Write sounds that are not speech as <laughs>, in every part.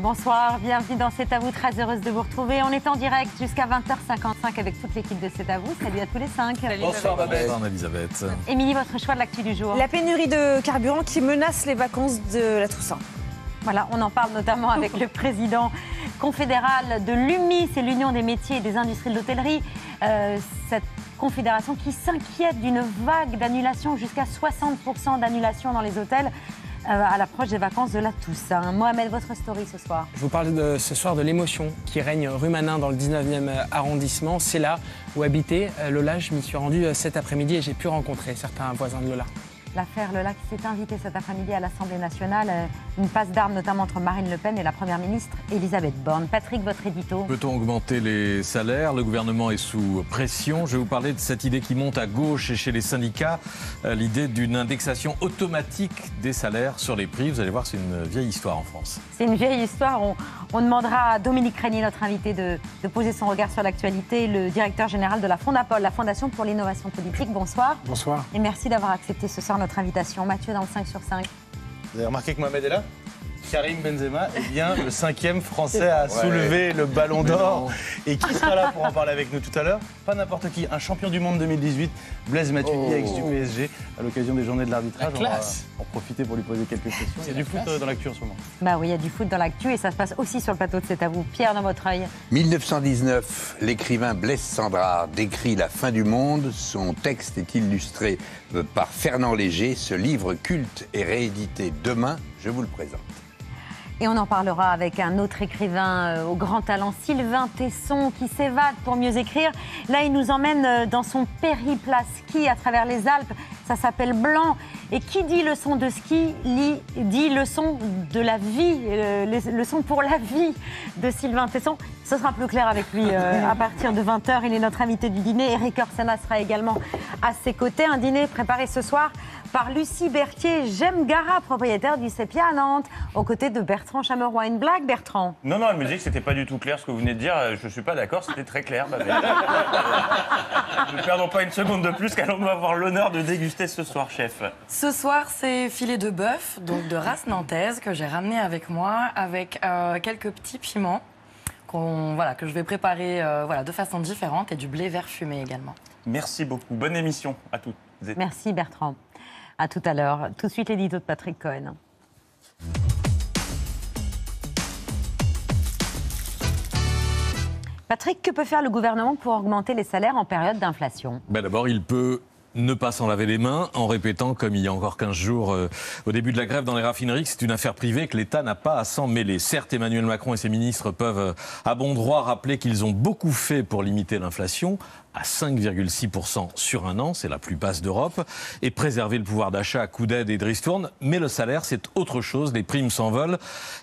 Bonsoir, bienvenue dans C'est à vous, très heureuse de vous retrouver. On est en direct jusqu'à 20h55 avec toute l'équipe de C'est à vous. Salut à tous les cinq. Bonsoir Babette. Bonsoir Elisabeth. Émilie, votre choix de l'actu du jour. La pénurie de carburant qui menace les vacances de la Toussaint. Voilà, on en parle notamment avec le président confédéral de l'UMI, c'est l'Union des métiers et des industries de l'hôtellerie. Euh, cette confédération qui s'inquiète d'une vague d'annulation, jusqu'à 60% d'annulation dans les hôtels à l'approche des vacances de la Toussaint. Mohamed, votre story ce soir Je vous parle ce soir de l'émotion qui règne rue Manin dans le 19e arrondissement. C'est là où habitait euh, Lola. Je m'y suis rendu cet après-midi et j'ai pu rencontrer certains voisins de Lola l'affaire Lola qui s'est invitée cet après-midi à l'Assemblée nationale. Euh, une passe d'armes notamment entre Marine Le Pen et la Première ministre Elisabeth Borne. Patrick, votre édito Peut-on augmenter les salaires? Le gouvernement est sous pression. Je vais vous parler de cette idée qui monte à gauche et chez les syndicats, euh, l'idée d'une indexation automatique des salaires sur les prix. Vous allez voir, c'est une vieille histoire en France. C'est une vieille histoire. On, demandera à Dominique Régnier, notre invité, de, de poser son regard sur l'actualité. Le directeur général de la Fondapol, la Fondation pour l'innovation politique. Bonsoir. Bonsoir. Et merci d'avoir accepté ce soir notre invitation. Mathieu, dans le 5 sur 5. Vous avez remarqué que Mohamed est là? Karim Benzema est bien le cinquième Français à <laughs> soulever le ballon d'or. Et qui sera là pour en parler avec nous tout à l'heure Pas n'importe qui, un champion du monde 2018, Blaise Matuidi, ex du PSG, à l'occasion des journées de l'arbitrage. On va en profiter pour lui poser quelques questions. Il y a du foot euh, dans l'actu en ce moment. Bah oui, il y a du foot dans l'actu et ça se passe aussi sur le plateau de C'est à vous. Pierre, dans votre œil. 1919, l'écrivain Blaise Sandrard décrit la fin du monde. Son texte est illustré par Fernand Léger. Ce livre culte est réédité demain. Je vous le présente. Et on en parlera avec un autre écrivain euh, au grand talent, Sylvain Tesson, qui s'évade pour mieux écrire. Là, il nous emmène euh, dans son périple à ski à travers les Alpes. Ça s'appelle Blanc. Et qui dit leçon de ski dit leçon de la vie, euh, leçon pour la vie de Sylvain Tesson. Ce sera plus clair avec lui à partir de 20h. Il est notre invité du dîner. Eric Orsena sera également à ses côtés. Un dîner préparé ce soir par Lucie Berthier Gemgara, propriétaire du Sepia à Nantes, aux côtés de Bertrand Chameroy. Une blague, Bertrand? Non, non, elle me dit que c'était pas du tout clair ce que vous venez de dire. Je ne suis pas d'accord, c'était très clair. ne <laughs> perdons pas une seconde de plus qu'allons-nous avoir l'honneur de déguster ce soir, chef. Ce soir, c'est filet de bœuf, donc de race nantaise, que j'ai ramené avec moi, avec euh, quelques petits piments. Voilà, que je vais préparer euh, voilà, de façon différente et du blé vert fumé également. Merci beaucoup. Bonne émission à toutes. Merci Bertrand. À tout à l'heure. Tout de suite, l'édito de Patrick Cohen. Patrick, que peut faire le gouvernement pour augmenter les salaires en période d'inflation? Ben D'abord, il peut ne pas s'en laver les mains en répétant, comme il y a encore 15 jours euh, au début de la grève dans les raffineries, que c'est une affaire privée que l'État n'a pas à s'en mêler. Certes, Emmanuel Macron et ses ministres peuvent euh, à bon droit rappeler qu'ils ont beaucoup fait pour limiter l'inflation, à 5,6% sur un an, c'est la plus basse d'Europe, et préserver le pouvoir d'achat à coup d'aide et de ristourne. Mais le salaire, c'est autre chose. Les primes s'envolent.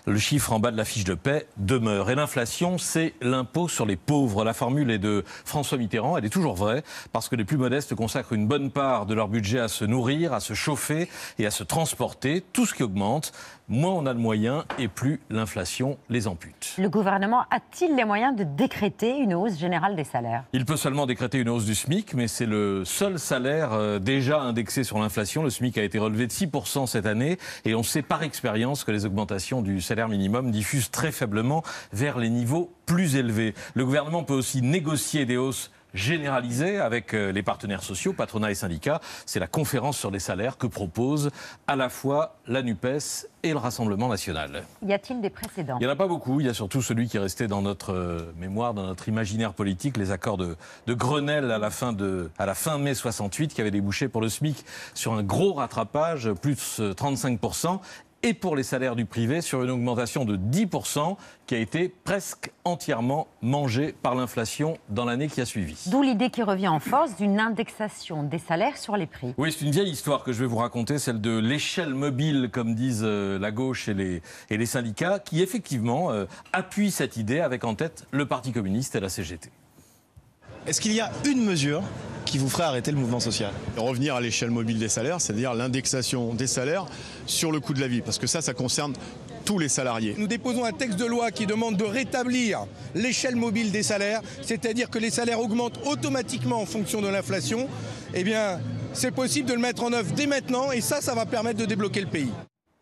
Le chiffre en bas de la fiche de paie demeure. Et l'inflation, c'est l'impôt sur les pauvres. La formule est de François Mitterrand. Elle est toujours vraie, parce que les plus modestes consacrent une bonne part de leur budget à se nourrir, à se chauffer et à se transporter. Tout ce qui augmente moins on a de moyens et plus l'inflation les ampute. Le gouvernement a-t-il les moyens de décréter une hausse générale des salaires? Il peut seulement décréter une hausse du SMIC, mais c'est le seul salaire euh, déjà indexé sur l'inflation. Le SMIC a été relevé de 6% cette année et on sait par expérience que les augmentations du salaire minimum diffusent très faiblement vers les niveaux plus élevés. Le gouvernement peut aussi négocier des hausses généralisée avec euh, les partenaires sociaux, patronat et syndicats. C'est la conférence sur les salaires que propose à la fois la NUPES et le Rassemblement national. Y a-t-il des précédents? Il n'y en a pas beaucoup. Il y a surtout celui qui est resté dans notre euh, mémoire, dans notre imaginaire politique, les accords de, Grenelle à la, fin de, à la fin mai 68, qui avaient débouché pour le SMIC sur un gros rattrapage, plus 35%, et pour les salaires du privé sur une augmentation de 10% qui a été presque entièrement mangée par l'inflation dans l'année qui a suivi. D'où l'idée qui revient en force d'une indexation des salaires sur les prix. Oui, c'est une vieille histoire que je vais vous raconter, celle de l'échelle mobile, comme disent euh, la gauche et les, et les syndicats, qui effectivement euh, appuie cette idée avec en tête le Parti communiste et la CGT. Est-ce qu'il y a une mesure qui vous ferait arrêter le mouvement social? Revenir à l'échelle mobile des salaires, c'est-à-dire l'indexation des salaires sur le coût de la vie, parce que ça, ça concerne tous les salariés. Nous déposons un texte de loi qui demande de rétablir l'échelle mobile des salaires, c'est-à-dire que les salaires augmentent automatiquement en fonction de l'inflation. Eh bien, c'est possible de le mettre en œuvre dès maintenant et ça, ça va permettre de débloquer le pays.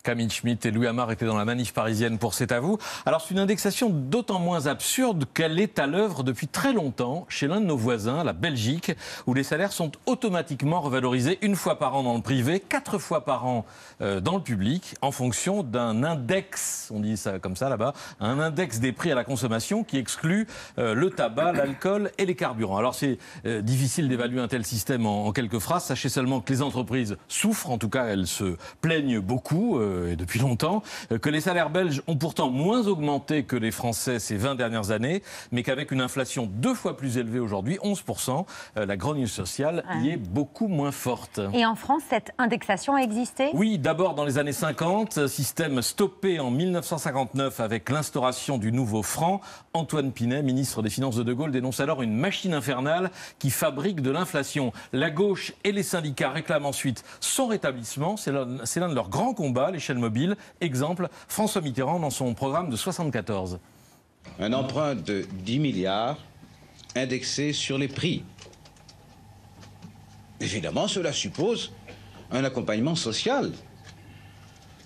Camille Schmitt et Louis Amar étaient dans la manif parisienne pour C'est à vous. Alors c'est une indexation d'autant moins absurde qu'elle est à l'œuvre depuis très longtemps chez l'un de nos voisins, la Belgique, où les salaires sont automatiquement revalorisés une fois par an dans le privé, quatre fois par an euh, dans le public, en fonction d'un index, on dit ça comme ça là-bas, un index des prix à la consommation qui exclut euh, le tabac, l'alcool et les carburants. Alors c'est euh, difficile d'évaluer un tel système en quelques phrases. Sachez seulement que les entreprises souffrent, en tout cas elles se plaignent beaucoup. Euh, et depuis longtemps, euh, que les salaires belges ont pourtant moins augmenté que les Français ces 20 dernières années, mais qu'avec une inflation deux fois plus élevée aujourd'hui, 11%, euh, la grogne sociale y est beaucoup moins forte. Et en France, cette indexation a existé? Oui, d'abord dans les années 50, système stoppé en 1959 avec l'instauration du nouveau franc. Antoine Pinet, ministre des Finances de De Gaulle, dénonce alors une machine infernale qui fabrique de l'inflation. La gauche et les syndicats réclament ensuite son rétablissement. C'est l'un c'est l'un de leurs grands combats, Exemple, François Mitterrand dans son programme de 74. Un emprunt de 10 milliards indexé sur les prix. Évidemment, cela suppose un accompagnement social,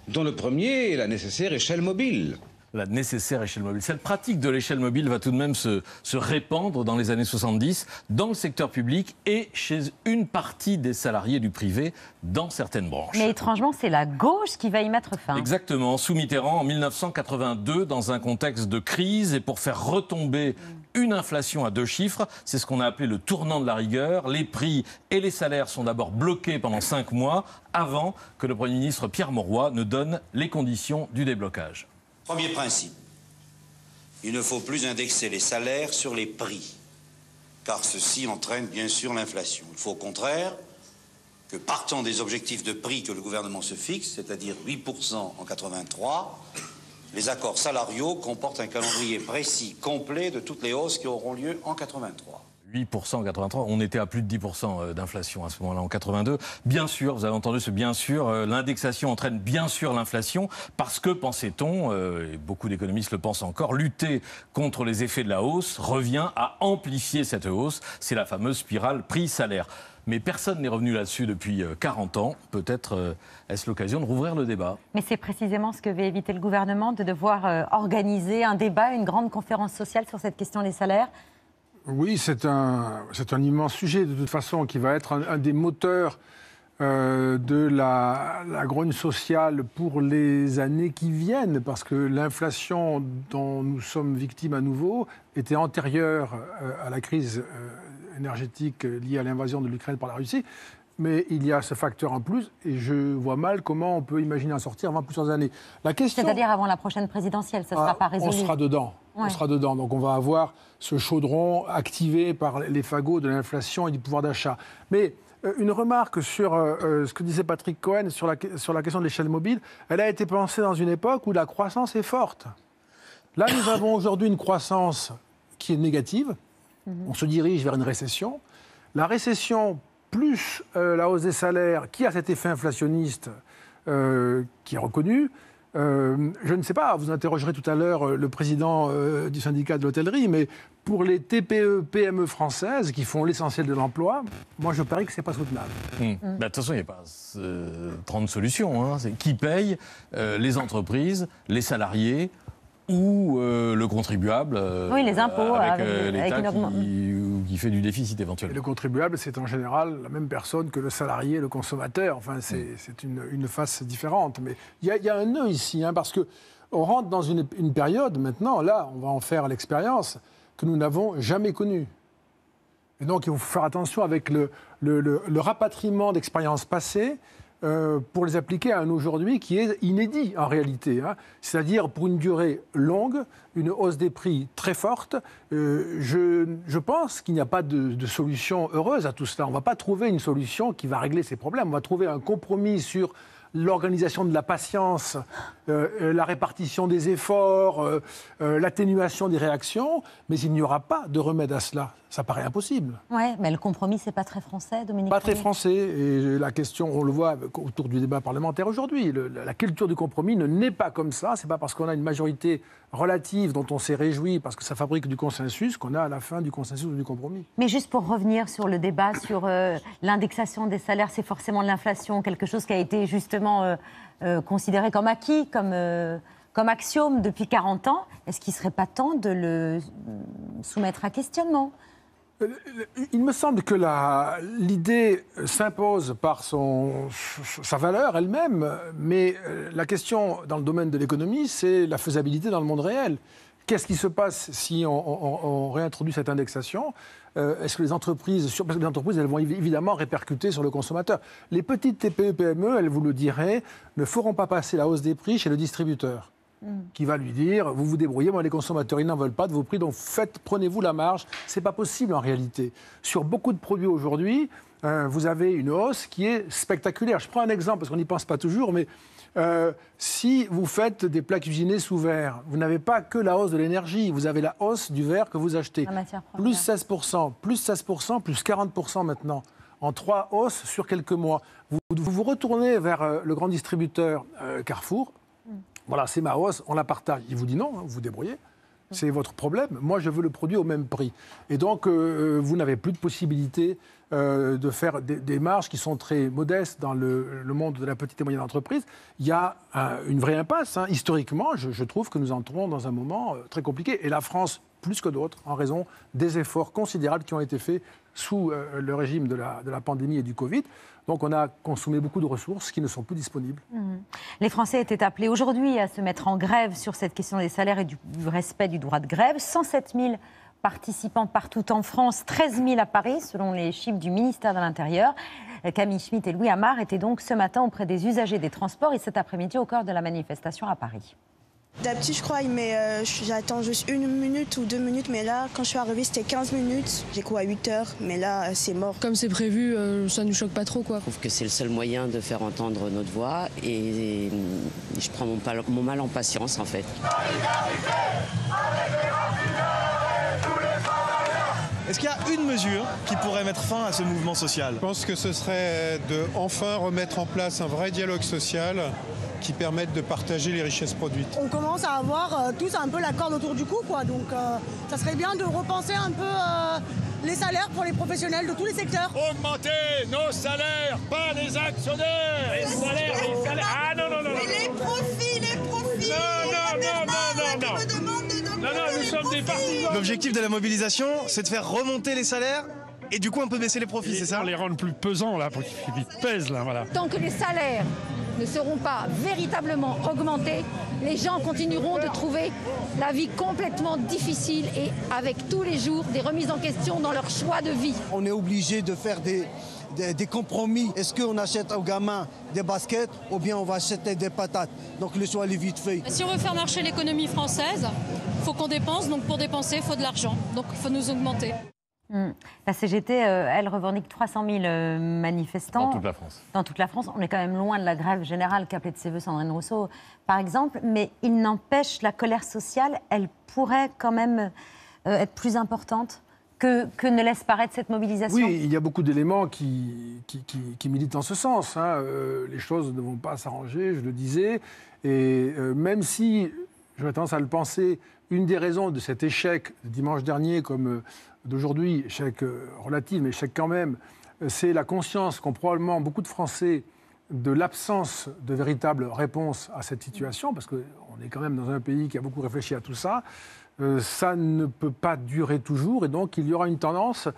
dont le premier est la nécessaire échelle mobile. La nécessaire échelle mobile. Cette pratique de l'échelle mobile va tout de même se, se répandre dans les années 70 dans le secteur public et chez une partie des salariés du privé dans certaines branches. Mais étrangement, c'est la gauche qui va y mettre fin. Exactement. Sous Mitterrand, en 1982, dans un contexte de crise et pour faire retomber une inflation à deux chiffres, c'est ce qu'on a appelé le tournant de la rigueur. Les prix et les salaires sont d'abord bloqués pendant cinq mois avant que le Premier ministre Pierre Mauroy ne donne les conditions du déblocage. Premier principe, il ne faut plus indexer les salaires sur les prix, car ceci entraîne bien sûr l'inflation. Il faut au contraire que partant des objectifs de prix que le gouvernement se fixe, c'est-à-dire 8% en 83, les accords salariaux comportent un calendrier précis, complet de toutes les hausses qui auront lieu en 83. 8% en 83, on était à plus de 10% euh, d'inflation à ce moment-là en 82. Bien sûr, vous avez entendu ce bien sûr, euh, l'indexation entraîne bien sûr l'inflation parce que, pensait-on, euh, et beaucoup d'économistes le pensent encore, lutter contre les effets de la hausse revient à amplifier cette hausse. C'est la fameuse spirale prix-salaire. Mais personne n'est revenu là-dessus depuis euh, 40 ans. Peut-être est-ce l'occasion de rouvrir le débat? Mais c'est précisément ce que veut éviter le gouvernement, de devoir organiser un débat, une grande conférence sociale sur cette question des salaires. Oui, c'est un, immense sujet, de toute façon, qui va être un, des moteurs euh, de la, la grogne sociale pour les années qui viennent, parce que l'inflation dont nous sommes victimes à nouveau était antérieure euh, à la crise euh, énergétique liée à l'invasion de l'Ukraine par la Russie. Mais il y a ce facteur en plus, et je vois mal comment on peut imaginer en sortir avant plusieurs années. La question, C'est-à-dire avant la prochaine présidentielle, ça ne sera ah, pas résolu. On sera dedans. On sera dedans. Donc on va avoir ce chaudron activé par les fagots de l'inflation et du pouvoir d'achat. Mais euh, une remarque sur euh, euh, ce que disait Patrick Cohen sur la, sur la question de l'échelle mobile. Elle a été pensée dans une époque où la croissance est forte. Là, nous <coughs> avons aujourd'hui une croissance qui est négative. On se dirige vers une récession. La récession plus euh, la hausse des salaires, qui a cet effet inflationniste euh, qui est reconnu. Euh, je ne sais pas, vous interrogerez tout à l'heure le président euh, du syndicat de l'hôtellerie, mais pour les TPE, PME françaises qui font l'essentiel de l'emploi, moi je parie que ce n'est pas soutenable. Hmm. Bah, de toute façon, il n'y a pas euh, 30 solutions. hein. C'est qui paye euh, Les entreprises, les salariés ou euh, le contribuable euh, Oui, les impôts, avec, avec- euh, avec une augment- qui, ou qui fait du déficit Et éventuellement. le contribuable, c'est en général la même personne que le salarié, le consommateur. Enfin, c'est c'est une, une face différente. Mais il y, a- il y a un nœud ici, hein, parce que on rentre dans une, une période maintenant, là, on va en faire l'expérience, que nous n'avons jamais connue. Et donc, il faut faire attention avec le, le- le- le rapatriement d'expériences passées euh, pour les appliquer à un aujourd'hui qui est inédit en réalité. hein. C'est-à-dire pour une durée longue, une hausse des prix très forte. Euh, je, pense qu'il n'y a pas de, solution heureuse à tout cela. On ne va pas trouver une solution qui va régler ces problèmes. On va trouver un compromis sur l'organisation de la patience, euh, la répartition des efforts, l'atténuation des réactions, mais il n'y aura pas de remède à cela. Ça paraît impossible. Ouais, mais le compromis, c'est pas très français, Dominique. Pas très français. Et la question, on le voit autour du débat parlementaire aujourd'hui. La culture du compromis ne naît pas comme ça. C'est pas parce qu'on a une majorité relative dont on s'est réjoui parce que ça fabrique du consensus qu'on a à la fin du consensus ou du compromis. Mais juste pour revenir sur le débat sur euh, l'indexation des salaires, c'est forcément de l'inflation, quelque chose qui a été justement euh, euh, considéré comme acquis, comme, comme axiome depuis 40 ans. Est-ce qu'il ne serait pas temps de le soumettre à questionnement? Il me semble que l'idée s'impose par son, sa valeur elle-même, mais euh, la question dans le domaine de l'économie, c'est la faisabilité dans le monde réel. Qu'est-ce qui se passe si on, réintroduit cette indexation? Euh, Est-ce que les entreprises, les entreprises, elles vont évi- évidemment répercuter sur le consommateur. Les petites TPE, PME, elles vous le diraient, ne feront pas passer la hausse des prix chez le distributeur qui va lui dire vous vous débrouillez, moi les consommateurs ils n'en veulent pas de vos prix, donc faites, prenez-vous la marge. C'est pas possible en réalité. Sur beaucoup de produits aujourd'hui, euh, vous avez une hausse qui est spectaculaire. Je prends un exemple parce qu'on n'y pense pas toujours, mais euh, si vous faites des plats cuisinés sous verre, vous n'avez pas que la hausse de l'énergie, vous avez la hausse du verre que vous achetez. Plus 16%, plus 16%, plus 40% maintenant, en trois hausses sur quelques mois. Vous vous, retournez vers euh, le grand distributeur Carrefour, voilà, c'est ma hausse, on la partage. Il vous dit non, hein, vous vous débrouillez. C'est votre problème. Moi, je veux le produit au même prix. Et donc, euh, vous n'avez plus de possibilité euh, de faire des, marges qui sont très modestes dans le, monde de la petite et moyenne entreprise. Il y a un- une vraie impasse. hein. Historiquement, je, trouve que nous entrons dans un moment euh, très compliqué. Et la France, plus que d'autres, en raison des efforts considérables qui ont été faits sous euh, le régime de la, pandémie et du Covid. Donc, on a consommé beaucoup de ressources qui ne sont plus disponibles. Mhm. Les Français étaient appelés aujourd'hui à se mettre en grève sur cette question des salaires et du, respect du droit de grève. 107 000 participants partout en France, 13 000 à Paris, selon les chiffres du ministère de l'Intérieur. Camille Schmitt et Louis Amar étaient donc ce matin auprès des usagers des transports et cet après-midi au cœur de la manifestation à Paris. D'habitude, je crois, mais euh, j'attends juste une minute ou deux minutes. Mais là, quand je suis arrivée, c'était 15 minutes. J'ai quoi, 8 heures. Mais là, euh, c'est mort. Comme c'est prévu, euh, ça nous choque pas trop, quoi. Je trouve que c'est le seul moyen de faire entendre notre voix et, et je prends mon, pal- mon mal en patience en fait. Est-ce qu'il y a une mesure qui pourrait mettre fin à ce mouvement social? Je pense que ce serait de enfin remettre en place un vrai dialogue social qui permette de partager les richesses produites. On commence à avoir euh, tous un peu la corde autour du cou, quoi. Donc, euh, ça serait bien de repenser un peu euh, les salaires pour les professionnels de tous les secteurs. Augmenter nos salaires, pas les actionnaires. Les salaires, les salaires. Ah non, non, non, non les profits, les profits. Non, non, non, non, non, non Non, non, nous sommes des partisans. L'objectif de la mobilisation, c'est de faire remonter les salaires et du coup un peu baisser les profits, c'est ça les rendre plus pesants, là, pour qu'ils pèsent, là, voilà. Tant que les salaires ne seront pas véritablement augmentés, les gens continueront de trouver la vie complètement difficile et avec tous les jours des remises en question dans leur choix de vie. On est obligé de faire des, des, des compromis. Est-ce qu'on achète aux gamins des baskets ou bien on va acheter des patates? Donc le choix est vite fait. Si on veut faire marcher l'économie française, il faut qu'on dépense. Donc pour dépenser, il faut de l'argent. Donc il faut nous augmenter. Hmm. La CGT, euh, elle revendique 300 000 euh, manifestants. Dans toute la France. Dans toute la France. On est quand même loin de la grève générale qu'appelait de ses voeux Sandrine Rousseau, par exemple. Mais il n'empêche, la colère sociale, elle pourrait quand même euh, être plus importante que, que ne laisse paraître cette mobilisation. Oui, il y a beaucoup d'éléments qui, qui, qui- qui militent en ce sens. hein. Euh, les choses ne vont pas s'arranger, je le disais. Et euh, même si, j'aurais tendance à le penser, une des raisons de cet échec de dimanche dernier, comme d'aujourd'hui, échec euh, relatif, mais échec quand même, euh, c'est la conscience qu'ont probablement beaucoup de Français de l'absence de véritable réponse à cette situation, parce qu'on est quand même dans un pays qui a beaucoup réfléchi à tout ça. Euh, ça ne peut pas durer toujours, et donc il y aura une tendance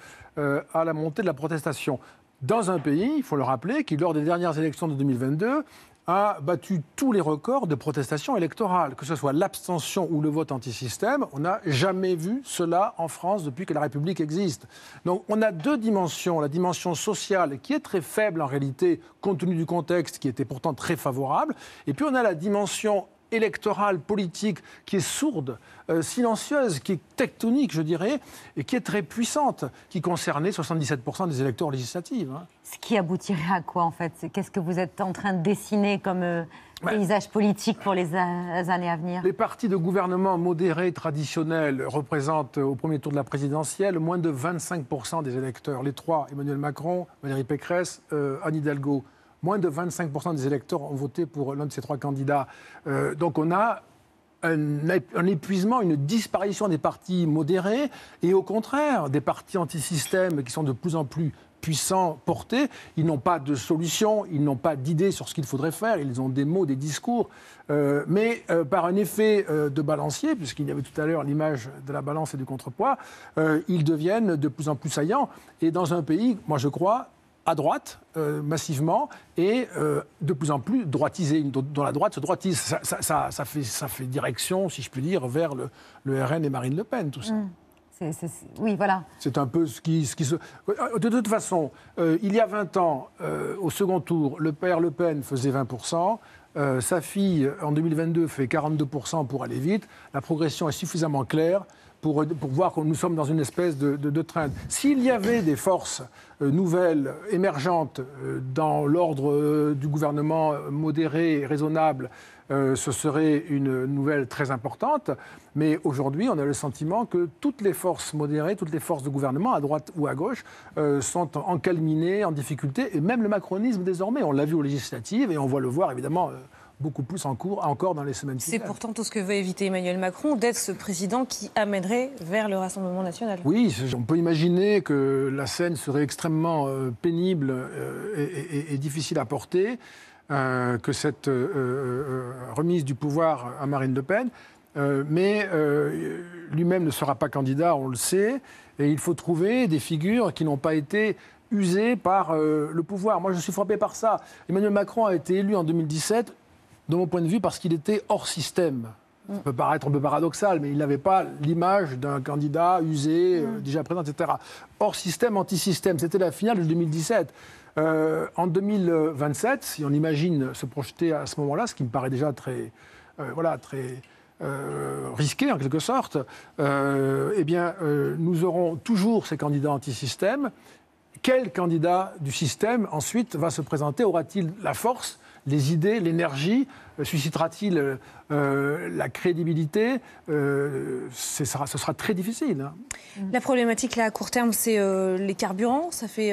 à la montée de la protestation. Dans un pays, il faut le rappeler, qui lors des dernières élections de 2022 a battu tous les records de protestation électorale, que ce soit l'abstention ou le vote anti-système. On n'a jamais vu cela en France depuis que la République existe. Donc on a deux dimensions. La dimension sociale, qui est très faible en réalité, compte tenu du contexte qui était pourtant très favorable. Et puis on a la dimension électorale, politique, qui est sourde, euh, silencieuse, qui est tectonique, je dirais, et qui est très puissante, qui concernait 77% des électeurs législatifs. hein. Ce qui aboutirait à quoi, en fait? Qu'est-ce que vous êtes en train de dessiner comme euh, paysage politique pour les années à venir? Les partis de gouvernement modérés traditionnels représentent euh, au premier tour de la présidentielle moins de 25% des électeurs. Les trois, Emmanuel Macron, Valérie Pécresse, euh, Anne Hidalgo, moins de 25% des électeurs ont voté pour l'un de ces trois candidats. Euh, donc on a un, épuisement, une disparition des partis modérés et au contraire des partis anti-système qui sont de plus en plus puissants, portés. Ils n'ont pas de solution, ils n'ont pas d'idées sur ce qu'il faudrait faire, ils ont des mots, des discours. Euh, mais euh, par un effet de balancier, puisqu'il y avait tout à l'heure l'image de la balance et du contrepoids, ils deviennent de plus en plus saillants. Et dans un pays, moi je crois, à droite, euh, massivement, et euh, de plus en plus droitisé, dont, la droite se droitise. Ça, ça- ça- ça fait, ça fait direction, si je puis dire, vers le, le RN et Marine Le Pen, tout ça. Mm. C'est- oui, voilà. C'est un peu ce qui, ce qui se... De toute façon, euh, il y a 20 ans, euh, au second tour, le père Le Pen faisait 20%. euh, sa fille, en 2022, fait 42% pour aller vite. La progression est suffisamment claire pour, voir que nous sommes dans une espèce de, de, train. S'il y avait des forces euh, nouvelles, émergentes, euh, dans l'ordre euh, du gouvernement modéré et raisonnable, ce serait une nouvelle très importante. Mais aujourd'hui, on a le sentiment que toutes les forces modérées, toutes les forces de gouvernement, à droite ou à gauche, sont encalminées, en difficulté. Et même le macronisme, désormais, on l'a vu aux législatives et on va le voir évidemment beaucoup plus en cours encore dans les semaines qui C'est pourtant tout ce que veut éviter Emmanuel Macron, d'être ce président qui amènerait vers le Rassemblement national. Oui, on peut imaginer que la scène serait extrêmement euh, pénible euh, et, et- et difficile à porter, euh, que cette remise du pouvoir à Marine Le Pen. Mais lui-même ne sera pas candidat, on le sait, et il faut trouver des figures qui n'ont pas été usées par euh, le pouvoir. Moi, je suis frappé par ça. Emmanuel Macron a été élu en 2017, de mon point de vue, parce qu'il était hors système. Ça peut paraître un peu paradoxal, mais il n'avait pas l'image d'un candidat usé, euh, déjà présent, etc. Hors système, anti-système. C'était la finale de 2017. Euh, en 2027, si on imagine se projeter à ce moment-là, ce qui me paraît déjà très, euh, voilà, très risqué en quelque sorte, eh bien, nous aurons toujours ces candidats anti-système. Quel candidat du système ensuite va se présenter? Aura-t-il la force, les idées, l'énergie Euh, Suscitera-t-il euh, euh, la crédibilité ce, sera, très difficile. hein. La problématique là à court terme, c'est les carburants. Ça fait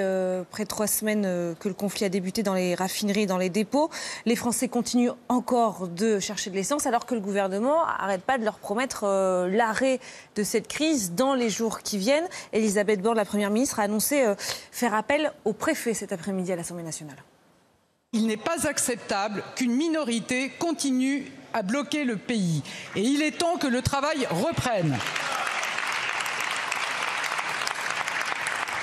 près de trois semaines que le conflit a débuté dans les raffineries, dans les dépôts. Les Français continuent encore de chercher de l'essence, alors que le gouvernement n'arrête pas de leur promettre l'arrêt de cette crise dans les jours qui viennent. Elisabeth Borne, la première ministre, a annoncé faire appel au préfet cet après-midi à l'Assemblée nationale. Il n'est pas acceptable qu'une minorité continue à bloquer le pays. Et il est temps que le travail reprenne.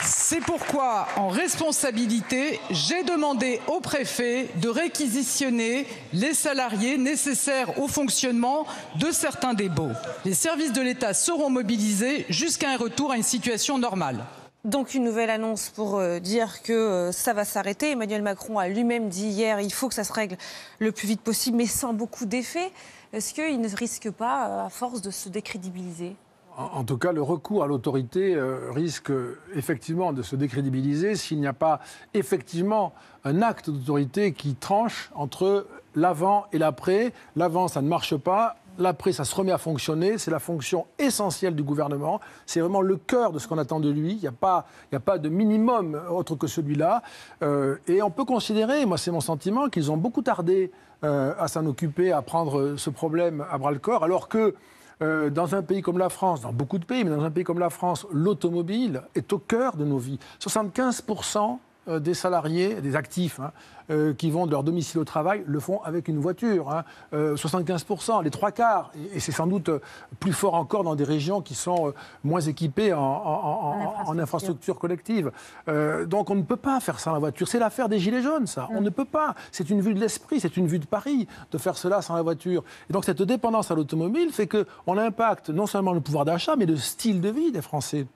C'est pourquoi, en responsabilité, j'ai demandé au préfet de réquisitionner les salariés nécessaires au fonctionnement de certains dépôts. Les services de l'État seront mobilisés jusqu'à un retour à une situation normale. Donc une nouvelle annonce pour euh, dire que euh, ça va s'arrêter. Emmanuel Macron a lui-même dit hier il faut que ça se règle le plus vite possible, mais sans beaucoup d'effet. Est-ce qu'il ne risque pas, euh, à force de se décrédibiliser? En, tout cas, le recours à l'autorité risque effectivement de se décrédibiliser s'il n'y a pas effectivement un acte d'autorité qui tranche entre l'avant et l'après. L'avant, ça ne marche pas. L'après, ça se remet à fonctionner. C'est la fonction essentielle du gouvernement. C'est vraiment le cœur de ce qu'on attend de lui. Il n'y a, pas- a pas de minimum autre que celui-là. Euh, et on peut considérer, moi c'est mon sentiment, qu'ils ont beaucoup tardé euh, à s'en occuper, à prendre ce problème à bras-le-corps, alors que euh, dans un pays comme la France, dans beaucoup de pays, mais dans un pays comme la France, l'automobile est au cœur de nos vies. 75% euh, des salariés, des actifs, hein, euh, qui vont de leur domicile au travail le font avec une voiture. hein. Euh, 75%, les trois quarts. Et, et c'est sans doute euh, plus fort encore dans des régions qui sont euh, moins équipées en, en- en- en- en infrastructure collective. Euh, donc on ne peut pas faire ça en la voiture. C'est l'affaire des Gilets jaunes, ça. On ne peut pas. C'est une vue de l'esprit, c'est une vue de Paris de faire cela sans la voiture. Et donc cette dépendance à l'automobile fait qu'on impacte non seulement le pouvoir d'achat, mais le style de vie des Français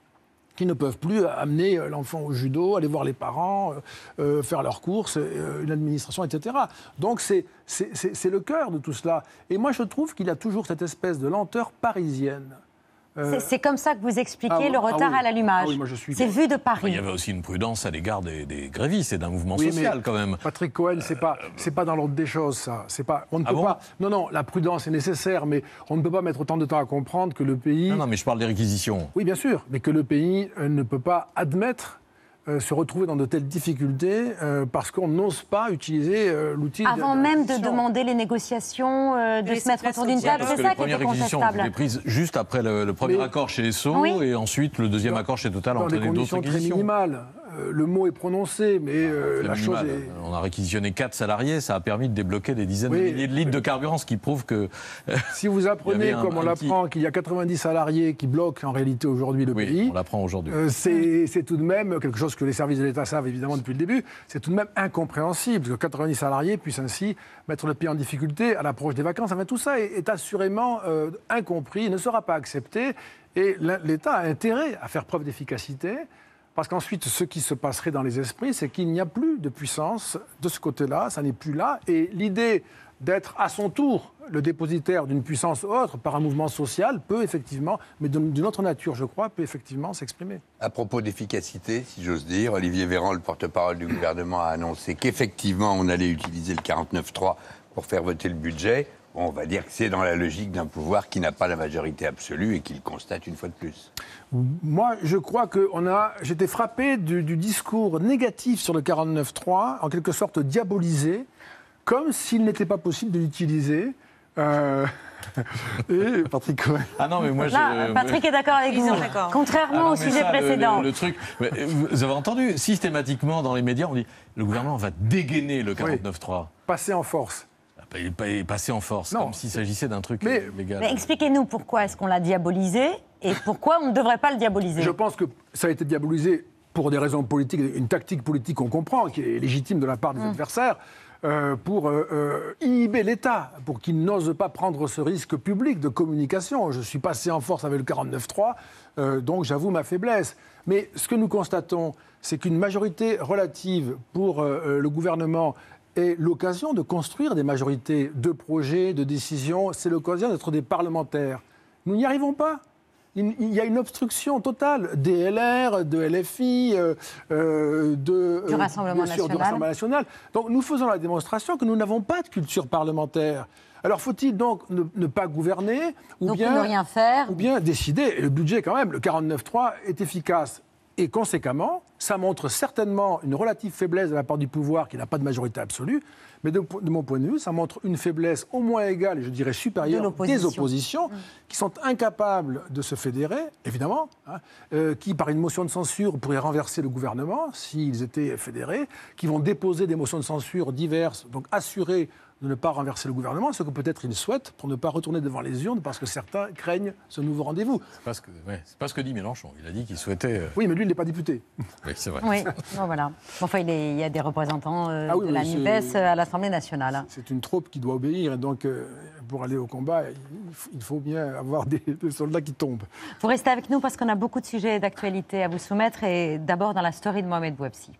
qui ne peuvent plus amener euh, l'enfant au judo, aller voir les parents, euh, euh, faire leurs courses, une administration, etc. Donc c'est le cœur de tout cela. Et moi je trouve qu'il y a toujours cette espèce de lenteur parisienne. Euh, C'est- comme ça que vous expliquez ah le ah retard oui. à l'allumage. Ah oui, moi, je suis- C'est vu de Il Paris. y avait aussi une prudence à l'égard des, des grévistes et d'un mouvement Oui, mais social quand même. Patrick Cohen, c'est pas c'est pas dans l'ordre des choses ça. C'est pas on ne Ah peut bon pas. Non non, la prudence est nécessaire, mais on ne peut pas mettre autant de temps à comprendre que le pays. Non, non, mais je parle des réquisitions. Oui, bien sûr, mais que le pays euh, ne peut pas admettre euh, se retrouver dans de telles difficultés euh, parce qu'on n'ose pas utiliser euh, l'outil. de- Avant même de demander les négociations, euh, de Les se mettre autour d'une table, c'est ça les qui ont contestable. été prises juste après le, le premier Mais- accord chez Esso Oui. et ensuite le deuxième accord chez Total des entraîné d'autres conditions très minimales. Le mot est prononcé, mais euh, C'est la chose est. On a réquisitionné quatre salariés, ça a permis de débloquer des dizaines Oui. de milliers de litres de carburant, ce qui prouve que. Si vous apprenez, un- comme on petit- l'apprend, qu'il y a 90 salariés qui bloquent en réalité aujourd'hui le Oui, pays, on l'apprend aujourd'hui. euh, c'est c'est tout de même quelque chose que les services de l'État savent évidemment depuis le début. C'est tout de même incompréhensible que 90 salariés puissent ainsi mettre le pays en difficulté à l'approche des vacances. Tout ça est, est assurément euh, incompris, ne sera pas accepté. Et l'État a intérêt à faire preuve d'efficacité. Parce qu'ensuite, ce qui se passerait dans les esprits, c'est qu'il n'y a plus de puissance de ce côté-là, ça n'est plus là. Et l'idée d'être à son tour le dépositaire d'une puissance autre par un mouvement social peut effectivement, mais d'une autre nature, je crois, peut effectivement s'exprimer. À propos d'efficacité, si j'ose dire, Olivier Véran, le porte-parole du gouvernement, a annoncé qu'effectivement, on allait utiliser le 49.3 pour faire voter le budget. Bon, on va dire que c'est dans la logique d'un pouvoir qui n'a pas la majorité absolue et qui le constate une fois de plus. Moi, je crois que on a. J'étais frappé du, du discours négatif sur le 49.3, en quelque sorte diabolisé, comme s'il n'était pas possible de l'utiliser. Euh, <laughs> Et Patrick Cohen. Ah non, mais moi, Là, je- Patrick est d'accord avec Ils vous. Contrairement Ah non, au mais sujet ça, précédent. Le, le truc, mais, vous avez entendu, systématiquement dans les médias, on dit le gouvernement va dégainer le 49.3. Passer en force. Et pas- et passer en force, comme s'il s'agissait d'un truc euh, légal. Mais expliquez-nous pourquoi est-ce qu'on l'a diabolisé et pourquoi on ne devrait pas le diaboliser. Je pense que ça a été diabolisé pour des raisons politiques, une tactique politique qu'on comprend, qui est légitime de la part des Mm. adversaires, euh, pour euh, euh, inhiber l'État, pour qu'il n'ose pas prendre ce risque public de communication. Je suis passé en force avec le 49.3, euh, donc j'avoue ma faiblesse. Mais ce que nous constatons, c'est qu'une majorité relative pour le gouvernement est l'occasion de construire des majorités de projets, de décisions. C'est l'occasion d'être des parlementaires. Nous n'y arrivons pas. Il y a une obstruction totale des LR, de LFI, euh, euh, de, Du euh, Rassemblement du national. Rassemblement national. Donc nous faisons la démonstration que nous n'avons pas de culture parlementaire. Alors faut-il donc ne, ne pas gouverner ou Donc, bien ne rien faire ou bien décider Et le budget quand même, le 49.3 est efficace? Et conséquemment, ça montre certainement une relative faiblesse de la part du pouvoir qui n'a pas de majorité absolue. Mais de, de mon point de vue, ça montre une faiblesse au moins égale, et je dirais supérieure, des oppositions qui sont incapables de se fédérer, évidemment, hein, euh, qui, par une motion de censure, pourraient renverser le gouvernement s'ils étaient fédérés, qui vont déposer des motions de censure diverses, donc assurer de ne pas renverser le gouvernement, ce que peut-être ils souhaitent pour ne pas retourner devant les urnes, parce que certains craignent ce nouveau rendez-vous. C'est pas ce que, ouais, pas ce que dit Mélenchon. Il a dit qu'il souhaitait. euh, Oui, mais lui, il n'est pas député. <laughs> Oui, c'est vrai. Oui, bon, voilà. Enfin, il, est- il y a des représentants euh, Ah oui, de la NUPES à l'Assemblée nationale. C'est une troupe qui doit obéir, et donc euh, pour aller au combat, il il faut bien avoir des, <laughs> des soldats qui tombent. Vous restez avec nous parce qu'on a beaucoup de sujets d'actualité à vous soumettre et d'abord dans la story de Mohamed Bouabsi.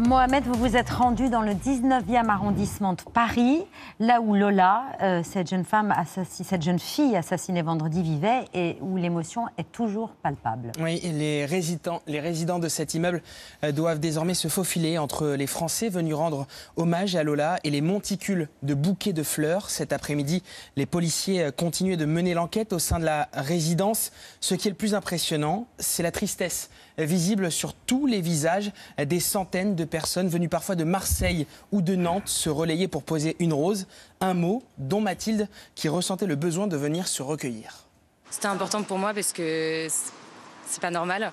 Mohamed, vous vous êtes rendu dans le 19e arrondissement de Paris, là où Lola, euh, cette, jeune femme cette jeune fille assassinée vendredi, vivait et où l'émotion est toujours palpable. Oui, les résidents, de cet immeuble euh, doivent désormais se faufiler entre les Français venus rendre hommage à Lola et les monticules de bouquets de fleurs. Cet après-midi, les policiers euh, continuaient de mener l'enquête au sein de la résidence. Ce qui est le plus impressionnant, c'est la tristesse visible sur tous les visages des centaines de personnes venues parfois de Marseille ou de Nantes se relayer pour poser une rose, un mot dont Mathilde qui ressentait le besoin de venir se recueillir. C'était important pour moi parce que c'est- pas normal.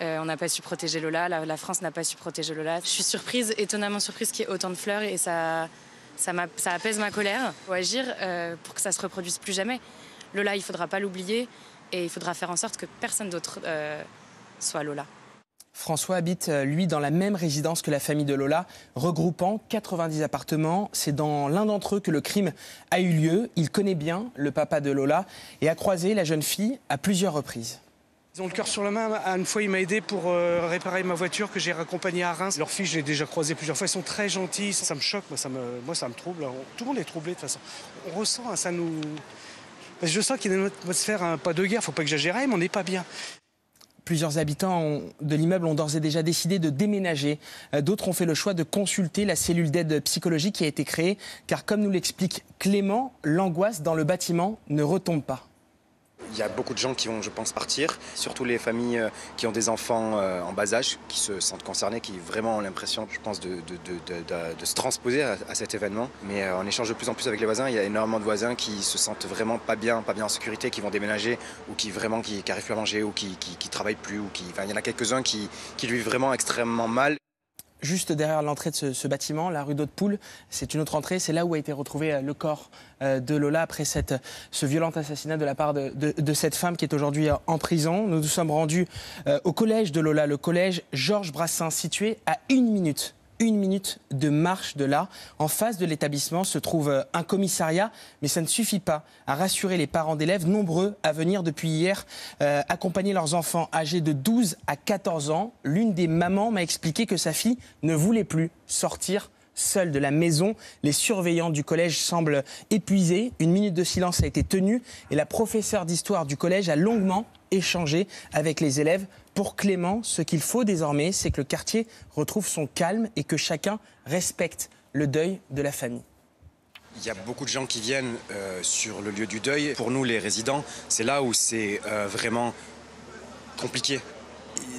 Euh, on n'a pas su protéger Lola, la, France n'a pas su protéger Lola. Je suis surprise, étonnamment surprise qu'il y ait autant de fleurs et ça, ça apaise ma colère. Il faut agir euh, pour que ça se reproduise plus jamais. Lola, il faudra pas l'oublier et il faudra faire en sorte que personne d'autre euh, soit Lola. François habite, euh, lui, dans la même résidence que la famille de Lola, regroupant 90 appartements. C'est dans l'un d'entre eux que le crime a eu lieu. Il connaît bien le papa de Lola et a croisé la jeune fille à plusieurs reprises. Ils ont le cœur sur la main. Une fois, il m'a aidé pour euh, réparer ma voiture que j'ai raccompagnée à Reims. Leur fille, je l'ai déjà croisée plusieurs fois. Ils sont très gentils. Ça me choque, moi, ça me, moi, ça me trouble. Tout le monde est troublé de toute façon. On ressent, hein, ça nous. Je sens qu'il y a une atmosphère, hein, pas de guerre, faut pas exagérer, mais on n'est pas bien. Plusieurs habitants de l'immeuble ont d'ores et déjà décidé de déménager. Euh, D'autres ont fait le choix de consulter la cellule d'aide psychologique qui a été créée, car comme nous l'explique Clément, l'angoisse dans le bâtiment ne retombe pas. Il y a beaucoup de gens qui vont, je pense, partir, surtout les familles euh, qui ont des enfants euh, en bas âge, qui se sentent concernés, qui vraiment ont l'impression, je pense, de, se transposer à, cet événement. Mais euh, on échange de plus en plus avec les voisins. Il y a énormément de voisins qui se sentent vraiment pas bien, pas bien en sécurité, qui vont déménager ou qui vraiment qui, qui plus à manger ou qui, qui, travaillent plus. Ou qui, enfin, il y en a quelques-uns qui, qui vivent vraiment extrêmement mal. Juste derrière l'entrée de ce, ce bâtiment, la rue d'Haute-Poule, c'est une autre entrée. C'est là où a été retrouvé euh, le corps euh, de Lola après cette, ce violent assassinat de la part de, de- de cette femme qui est aujourd'hui euh, en prison. Nous nous sommes rendus au collège de Lola, le collège Georges Brassens, situé à une minute. Une minute de marche de là. En face de l'établissement se trouve euh, un commissariat, mais ça ne suffit pas à rassurer les parents d'élèves nombreux à venir depuis hier euh, accompagner leurs enfants âgés de 12 à 14 ans. L'une des mamans m'a expliqué que sa fille ne voulait plus sortir seule de la maison. Les surveillants du collège semblent épuisés. Une minute de silence a été tenue et la professeure d'histoire du collège a longuement échangé avec les élèves. Pour Clément, ce qu'il faut désormais, c'est que le quartier retrouve son calme et que chacun respecte le deuil de la famille. Il y a beaucoup de gens qui viennent euh, sur le lieu du deuil. Pour nous, les résidents, c'est là où c'est euh, vraiment compliqué.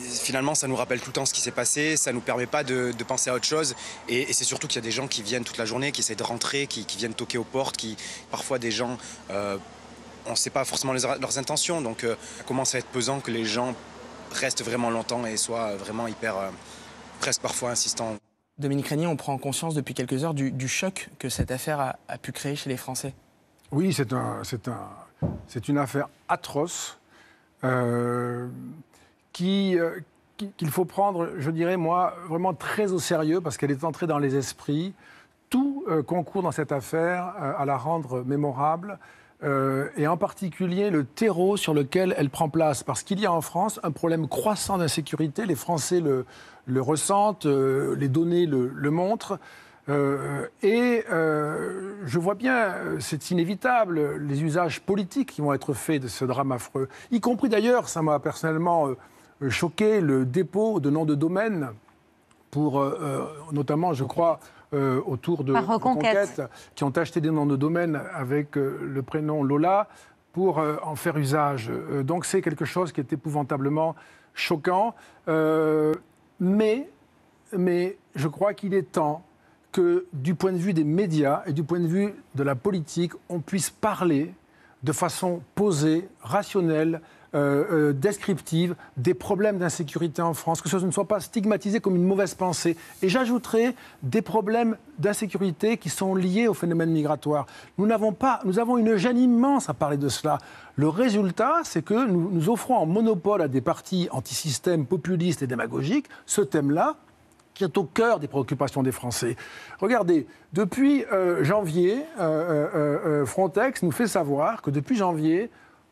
Finalement, ça nous rappelle tout le temps ce qui s'est passé, ça nous permet pas de, penser à autre chose. Et, c'est surtout qu'il y a des gens qui viennent toute la journée, qui essaient de rentrer, qui, viennent toquer aux portes, qui parfois des gens, euh, on ne sait pas forcément leurs intentions. Donc, ça commence à être pesant que les gens restent vraiment longtemps et soient vraiment hyper, euh, presque parfois insistants. Dominique Régnier, on prend conscience depuis quelques heures du, du choc que cette affaire a, a pu créer chez les Français. Oui, c'est un, c'est un, c'est une affaire atroce euh, qui, euh, qui- qu'il faut prendre, je dirais moi, vraiment très au sérieux parce qu'elle est entrée dans les esprits. Tout euh, concourt dans cette affaire euh, à la rendre mémorable. Euh, et en particulier le terreau sur lequel elle prend place. Parce qu'il y a en France un problème croissant d'insécurité. Les Français le, ressentent, euh, les données le, montrent. Euh, et je vois bien, c'est inévitable, les usages politiques qui vont être faits de ce drame affreux. Y compris d'ailleurs, ça m'a personnellement choqué, le dépôt de noms de domaine pour, notamment, je crois, euh, autour de Reconquête. Reconquête, qui ont acheté des noms de domaine avec euh, le prénom Lola pour euh, en faire usage. Donc c'est quelque chose qui est épouvantablement choquant. Mais, mais je crois qu'il est temps que du point de vue des médias et du point de vue de la politique, on puisse parler de façon posée, rationnelle, euh, euh, descriptive des problèmes d'insécurité en France, que ce ne soit pas stigmatisé comme une mauvaise pensée. Et j'ajouterai des problèmes d'insécurité qui sont liés au phénomène migratoire. Nous n'avons pas, nous avons une gêne immense à parler de cela. Le résultat, c'est que nous, nous offrons en monopole à des partis antisystèmes, populistes et démagogiques ce thème-là, qui est au cœur des préoccupations des Français. Regardez, depuis euh, janvier, Frontex nous fait savoir que depuis janvier,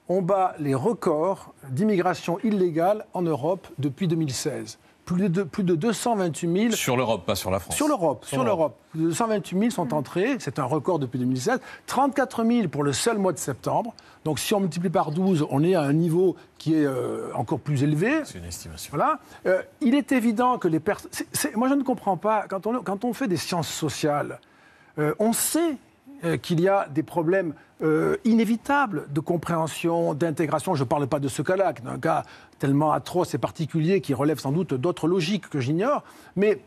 on bat les records d'immigration illégale en Europe depuis 2016. Plus de, plus de 228 000 Sur l'Europe, pas sur la France. sur l'Europe, Sur sur l'Europe. l'Europe. Plus de 128 000 sont entrés, c'est un record depuis 2016. 34 000 pour le seul mois de septembre. Donc si on multiplie par 12, on est à un niveau qui est euh, encore plus élevé. C'est une estimation. Voilà. Euh, il est évident que les personnes. Moi, je ne comprends pas. Quand on, quand on fait des sciences sociales, euh, on sait euh, qu'il y a des problèmes euh, inévitables de compréhension, d'intégration. Je ne parle pas de ce cas-là, qui est un cas tellement atroce et particulier qui relève sans doute d'autres logiques que j'ignore. Mais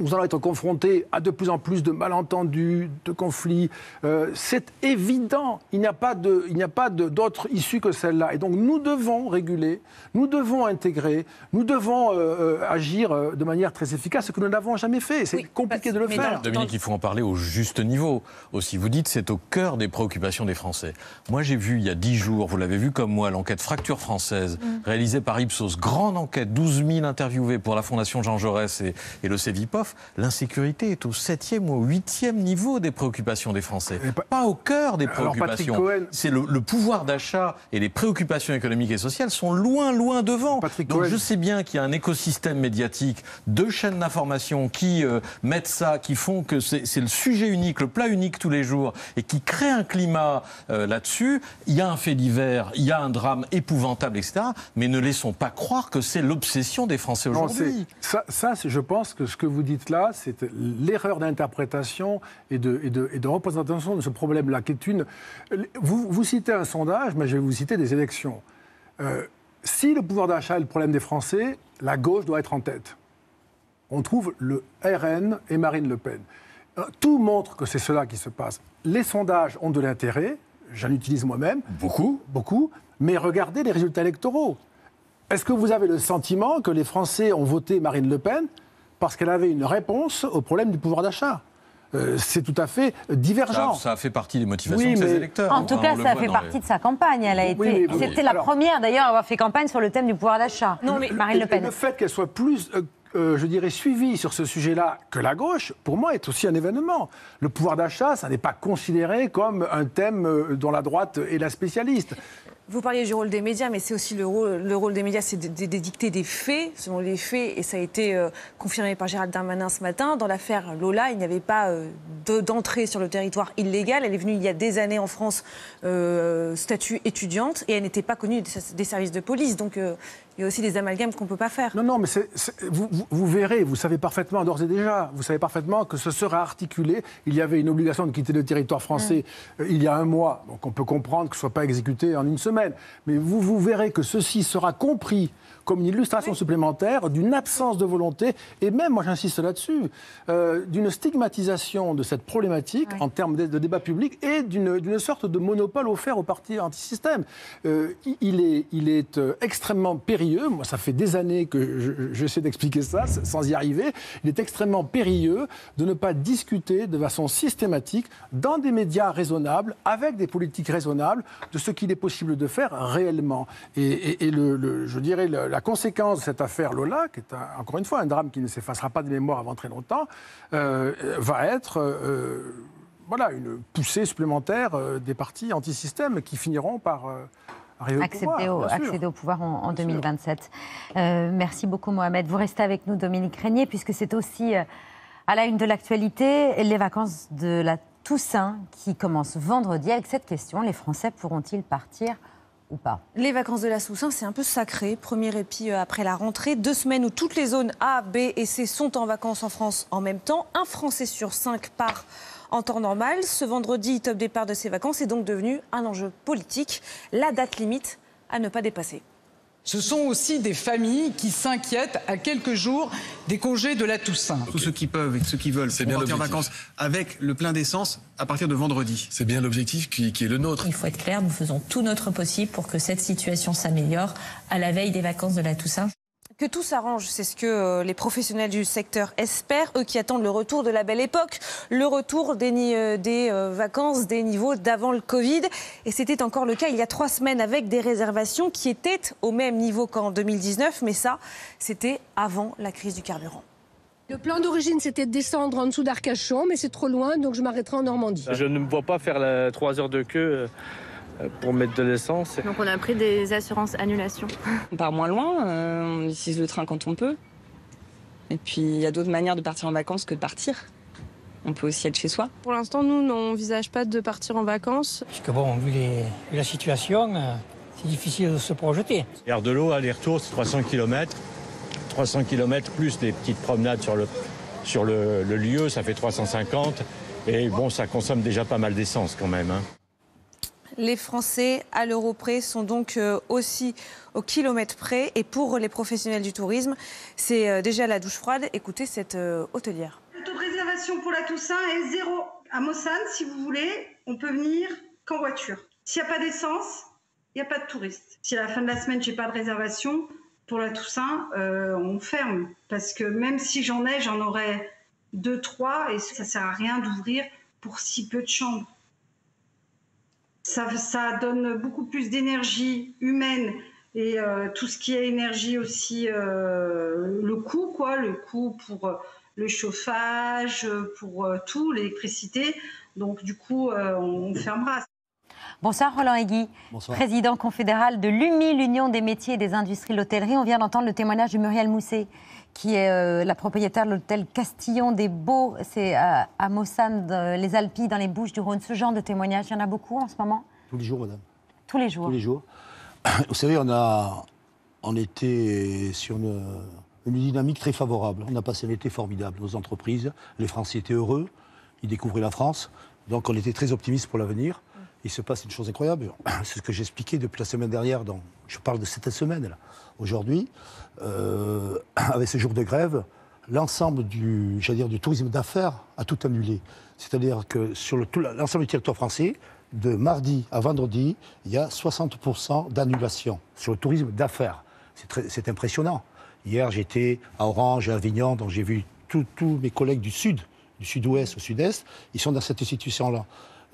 nous allons être confrontés à de plus en plus de malentendus, de conflits. Euh, c'est évident, il n'y a pas de- il n'y a pas de- d'autre issue que celle-là. Et donc nous devons réguler, nous devons intégrer, nous devons euh, euh, agir euh, de manière très efficace, ce que nous n'avons jamais fait. C'est compliqué de le faire. Dominique, il faut en parler au juste niveau aussi. Vous dites c'est au cœur des préoccupations des Français. Moi, j'ai vu il y a dix jours, vous l'avez vu comme moi, l'enquête Fracture française, Mm. réalisée par Ipsos, grande enquête, 12 000 interviewés pour la Fondation Jean Jaurès et, et le CEVIPOF. L'insécurité est au septième ou au huitième niveau des préoccupations des Français. Pas au cœur des préoccupations. Cohen- C'est le, le pouvoir d'achat et les préoccupations économiques et sociales sont loin, loin devant. Donc Cohen- je sais bien qu'il y a un écosystème médiatique, deux chaînes d'information qui euh, mettent ça, qui font que c'est le sujet unique, le plat unique tous les jours, et qui créent un climat euh, là-dessus. Il y a un fait divers, il y a un drame épouvantable, etc. Mais ne laissons pas croire que c'est l'obsession des Français aujourd'hui. ça, ça, je pense que ce que vous dites dites là, c'est l'erreur d'interprétation et de, et, de, et de, représentation de ce problème-là, qui est une. Vous, vous, citez un sondage, mais je vais vous citer des élections. Euh, si le pouvoir d'achat est le problème des Français, la gauche doit être en tête. On trouve le RN et Marine Le Pen. Euh, tout montre que c'est cela qui se passe. Les sondages ont de l'intérêt, j'en utilise moi-même. Beaucoup. Beaucoup. Mais regardez les résultats électoraux. Est-ce que vous avez le sentiment que les Français ont voté Marine Le Pen parce qu'elle avait une réponse au problème du pouvoir d'achat euh, c'est tout à fait divergent. Ça, ça, a fait partie des motivations de ses électeurs. En tout cas, ça a fait partie de sa campagne. Elle a Oui, été. oui, oui. C'était la Alors- première d'ailleurs à avoir fait campagne sur le thème du pouvoir d'achat. Non, mais Marine Le Pen. Le fait qu'elle soit plus, euh, euh, je dirais, suivie sur ce sujet-là que la gauche, pour moi, est aussi un événement. Le pouvoir d'achat, ça n'est pas considéré comme un thème dont la droite est la spécialiste. Vous parliez du rôle des médias, mais c'est aussi le rôle, le rôle des médias, c'est de, de- de dicter des faits, selon les faits, et ça a été euh, confirmé par Gérald Darmanin ce matin. Dans l'affaire Lola, il n'y avait pas euh, de- d'entrée sur le territoire illégal. Elle est venue il y a des années en France, euh, statut étudiante, et elle n'était pas connue des, des services de police. Donc il y a aussi des amalgames qu'on ne peut pas faire. Non, non, mais vous, vous- vous verrez, vous savez parfaitement d'ores et déjà, vous savez parfaitement que ce sera articulé. Il y avait une obligation de quitter le territoire français euh, il y a un mois, donc on peut comprendre que ce ne soit pas exécuté en une semaine. Mais vous, verrez que ceci sera compris comme une illustration supplémentaire d'une absence de volonté, et même, moi j'insiste là-dessus, euh, d'une stigmatisation de cette problématique en termes de, de débat public et d'une sorte de monopole offert aux partis antisystème. Euh, il- est, il est euh, extrêmement périlleux, moi ça fait des années que je- j'essaie d'expliquer ça sans y arriver, il est extrêmement périlleux de ne pas discuter de façon systématique dans des médias raisonnables, avec des politiques raisonnables, de ce qu'il est possible de faire réellement. Et, et- et le, le- je dirais le- la conséquence de cette affaire Lola, qui est un- encore une fois un drame qui ne s'effacera pas de mémoire avant très longtemps, euh, va être euh, voilà, une poussée supplémentaire euh, des partis antisystèmes qui finiront par arriver au accéder, pouvoir. au, accéder au pouvoir en, en 2027. Euh, merci beaucoup Mohamed. Vous restez avec nous Dominique Régnier puisque c'est aussi euh, à la une de l'actualité les vacances de la Toussaint qui commencent vendredi avec cette question les Français pourront-ils partir Les vacances de la Toussaint, c'est un peu sacré. Premier répit euh, après la rentrée. Deux semaines où toutes les zones A, B et C sont en vacances en France en même temps. Un Français sur cinq part en temps normal. Ce vendredi, top départ de ces vacances est donc devenu un enjeu politique. La date limite à ne pas dépasser. Ce sont aussi des familles qui s'inquiètent à quelques jours des congés de la Toussaint. Tous ceux qui peuvent et ceux qui veulent bien partir en vacances avec le plein d'essence à partir de vendredi. C'est bien l'objectif qui, qui est le nôtre. Il faut être clair, nous faisons tout notre possible pour que cette situation s'améliore à la veille des vacances de la Toussaint. Que tout s'arrange, c'est ce que euh, les professionnels du secteur espèrent, eux qui attendent le retour de la belle époque, le retour des, ni- euh, des euh, vacances, des niveaux d'avant le Covid. Et c'était encore le cas il y a trois semaines avec des réservations qui étaient au même niveau qu'en 2019, mais ça, c'était avant la crise du carburant. Le plan d'origine, c'était de descendre en dessous d'Arcachon, mais c'est trop loin, donc je m'arrêterai en Normandie. Je ne me vois pas faire la 3 heures de queue pour mettre de l'essence. Donc on a pris des assurances annulation. <laughs> On part moins loin, euh, on utilise le train quand on peut. Et puis il y a d'autres manières de partir en vacances que de partir. On peut aussi être chez soi. Pour l'instant, nous, on n'envisage pas de partir en vacances. Parce que bon, vu, les- vu la situation, euh, c'est difficile de se projeter. Gare de l'eau, aller-retour, c'est 300 km. 300 km plus des petites promenades sur le, sur le, le lieu, ça fait 350. Et bon, ça consomme déjà pas mal d'essence quand même. hein. Les Français, à l'euro près, sont donc euh, aussi au kilomètre près. Et pour les professionnels du tourisme, c'est euh, déjà la douche froide. Écoutez cette euh, hôtelière. Taux de réservation pour la Toussaint est zéro. À Mossane, si vous voulez, on peut venir qu'en voiture. S'il n'y a pas d'essence, il n'y a pas de touristes. Si à la fin de la semaine, j'ai pas de réservation pour la Toussaint, on ferme. Parce que même si j'en ai, j'en aurai deux, trois, et ça sert à rien d'ouvrir pour si peu de chambres. Ça, ça donne beaucoup plus d'énergie humaine et euh, tout ce qui est énergie aussi, euh, le coût, quoi, le coût pour euh, le chauffage, pour euh, tout, l'électricité. Donc du coup, euh, on fermera. Bonsoir Roland Bonsoir. président confédéral de l'UMI, l'Union des métiers et des industries de l'hôtellerie. On vient d'entendre le témoignage de Muriel Mousset, qui est euh, la propriétaire de l'hôtel Castillon des Beaux. C'est à, à Mossane, les Alpilles, dans les Bouches du Rhône. Ce genre de témoignage, il y en a beaucoup en ce moment? Tous les jours, madame. Tous les jours Tous les jours. <clears throat> Vous savez, on a, on était sur une, une dynamique très favorable. On a passé un été formidable. Nos entreprises, les Français étaient heureux, ils découvraient la France. Donc on était très optimistes pour l'avenir. Il se passe une chose incroyable. <clears throat> C'est ce que j'expliquais depuis la semaine dernière. Je parle de cette semaine. là. Aujourd'hui, euh, <clears throat> avec ce jour de grève, l'ensemble du, dire, du tourisme d'affaires a tout annulé. C'est-à-dire que sur l'ensemble du territoire français, de mardi à vendredi, il y a 60% d'annulation sur le tourisme d'affaires. C'est C'est impressionnant. Hier, j'étais à Orange, à Avignon, donc j'ai vu tous mes collègues du sud, du sud-ouest au sud-est, ils sont dans cette situation-là.